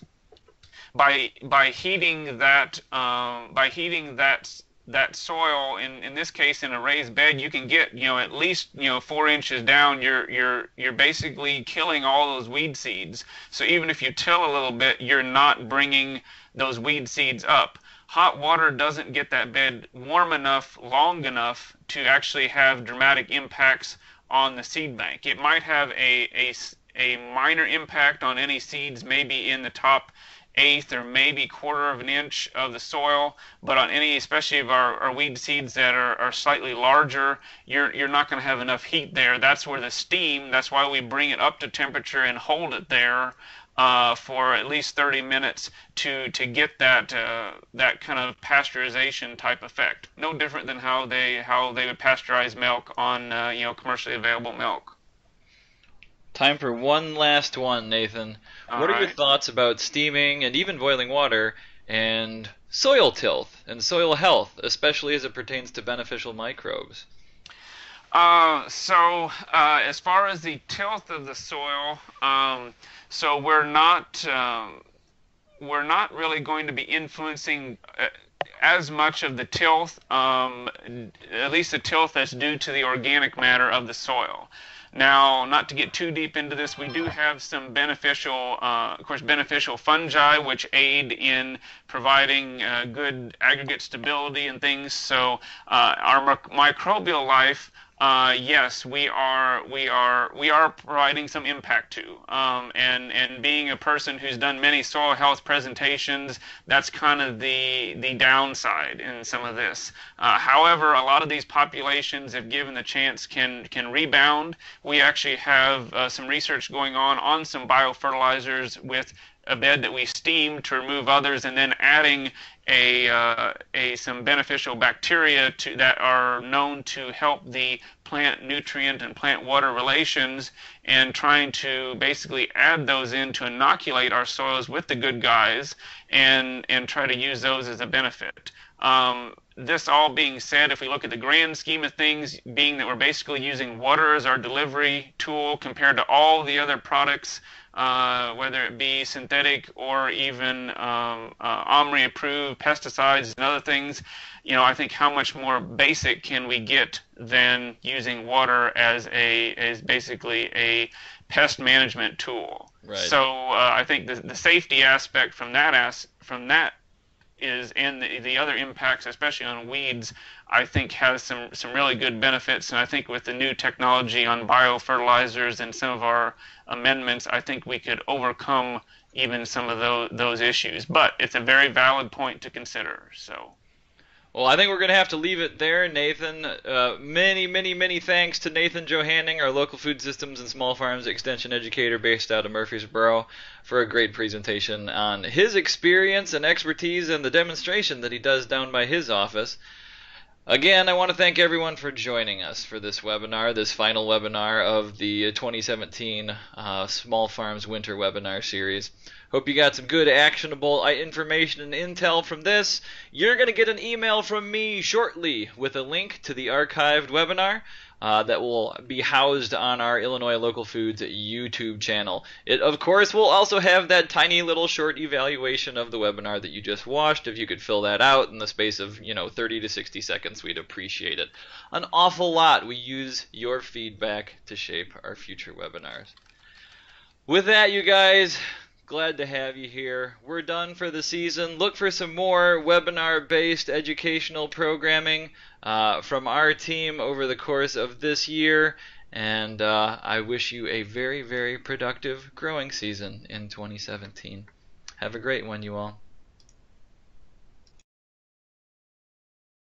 by by heating that um, by heating that that soil in in this case in a raised bed you can get you know at least you know four inches down you're you're you're basically killing all those weed seeds so even if you till a little bit you're not bringing those weed seeds up hot water doesn't get that bed warm enough, long enough to actually have dramatic impacts on the seed bank. It might have a, a, a minor impact on any seeds, maybe in the top eighth or maybe quarter of an inch of the soil, but on any, especially of our, our weed seeds that are, are slightly larger, you're, you're not going to have enough heat there. That's where the steam, that's why we bring it up to temperature and hold it there uh, for at least 30 minutes to to get that uh, that kind of pasteurization type effect. No different than how they how they would pasteurize milk on uh, you know commercially available milk. Time for one last one, Nathan. All what are your thoughts about steaming and even boiling water and soil tilth and soil health, especially as it pertains to beneficial microbes? Uh, so uh, as far as the tilth of the soil. Um, so we're not um, we're not really going to be influencing uh, as much of the tilth, um, at least the tilth that's due to the organic matter of the soil. Now, not to get too deep into this, we do have some beneficial, uh, of course, beneficial fungi which aid in providing uh, good aggregate stability and things. So uh, our microbial life uh, yes, we are we are we are providing some impact to. Um, and and being a person who's done many soil health presentations, that's kind of the the downside in some of this. Uh, however, a lot of these populations, if given the chance, can can rebound. We actually have uh, some research going on on some biofertilizers with a bed that we steam to remove others, and then adding a, uh, a some beneficial bacteria to, that are known to help the plant nutrient and plant water relations, and trying to basically add those in to inoculate our soils with the good guys, and and try to use those as a benefit. Um, this all being said, if we look at the grand scheme of things, being that we're basically using water as our delivery tool compared to all the other products uh, whether it be synthetic or even um, uh, OMRI approved pesticides and other things, you know, I think how much more basic can we get than using water as a as basically a pest management tool. Right. So uh, I think the, the safety aspect from that as from that is and the, the other impacts, especially on weeds, I think has some some really good benefits. And I think with the new technology on biofertilizers and some of our amendments, I think we could overcome even some of those those issues. But it's a very valid point to consider. So. Well, I think we're going to have to leave it there, Nathan. Uh, many, many, many thanks to Nathan Johanning, our local food systems and small farms extension educator based out of Murphysboro, for a great presentation on his experience and expertise and the demonstration that he does down by his office. Again, I want to thank everyone for joining us for this webinar, this final webinar of the 2017 uh, Small Farms Winter Webinar Series. Hope you got some good actionable uh, information and intel from this. You're going to get an email from me shortly with a link to the archived webinar uh, that will be housed on our Illinois Local Foods YouTube channel. It, of course, will also have that tiny little short evaluation of the webinar that you just watched. If you could fill that out in the space of, you know, 30 to 60 seconds, we'd appreciate it. An awful lot. We use your feedback to shape our future webinars. With that, you guys, glad to have you here. We're done for the season. Look for some more webinar based educational programming uh, from our team over the course of this year. And uh, I wish you a very, very productive growing season in 2017. Have a great one, you all.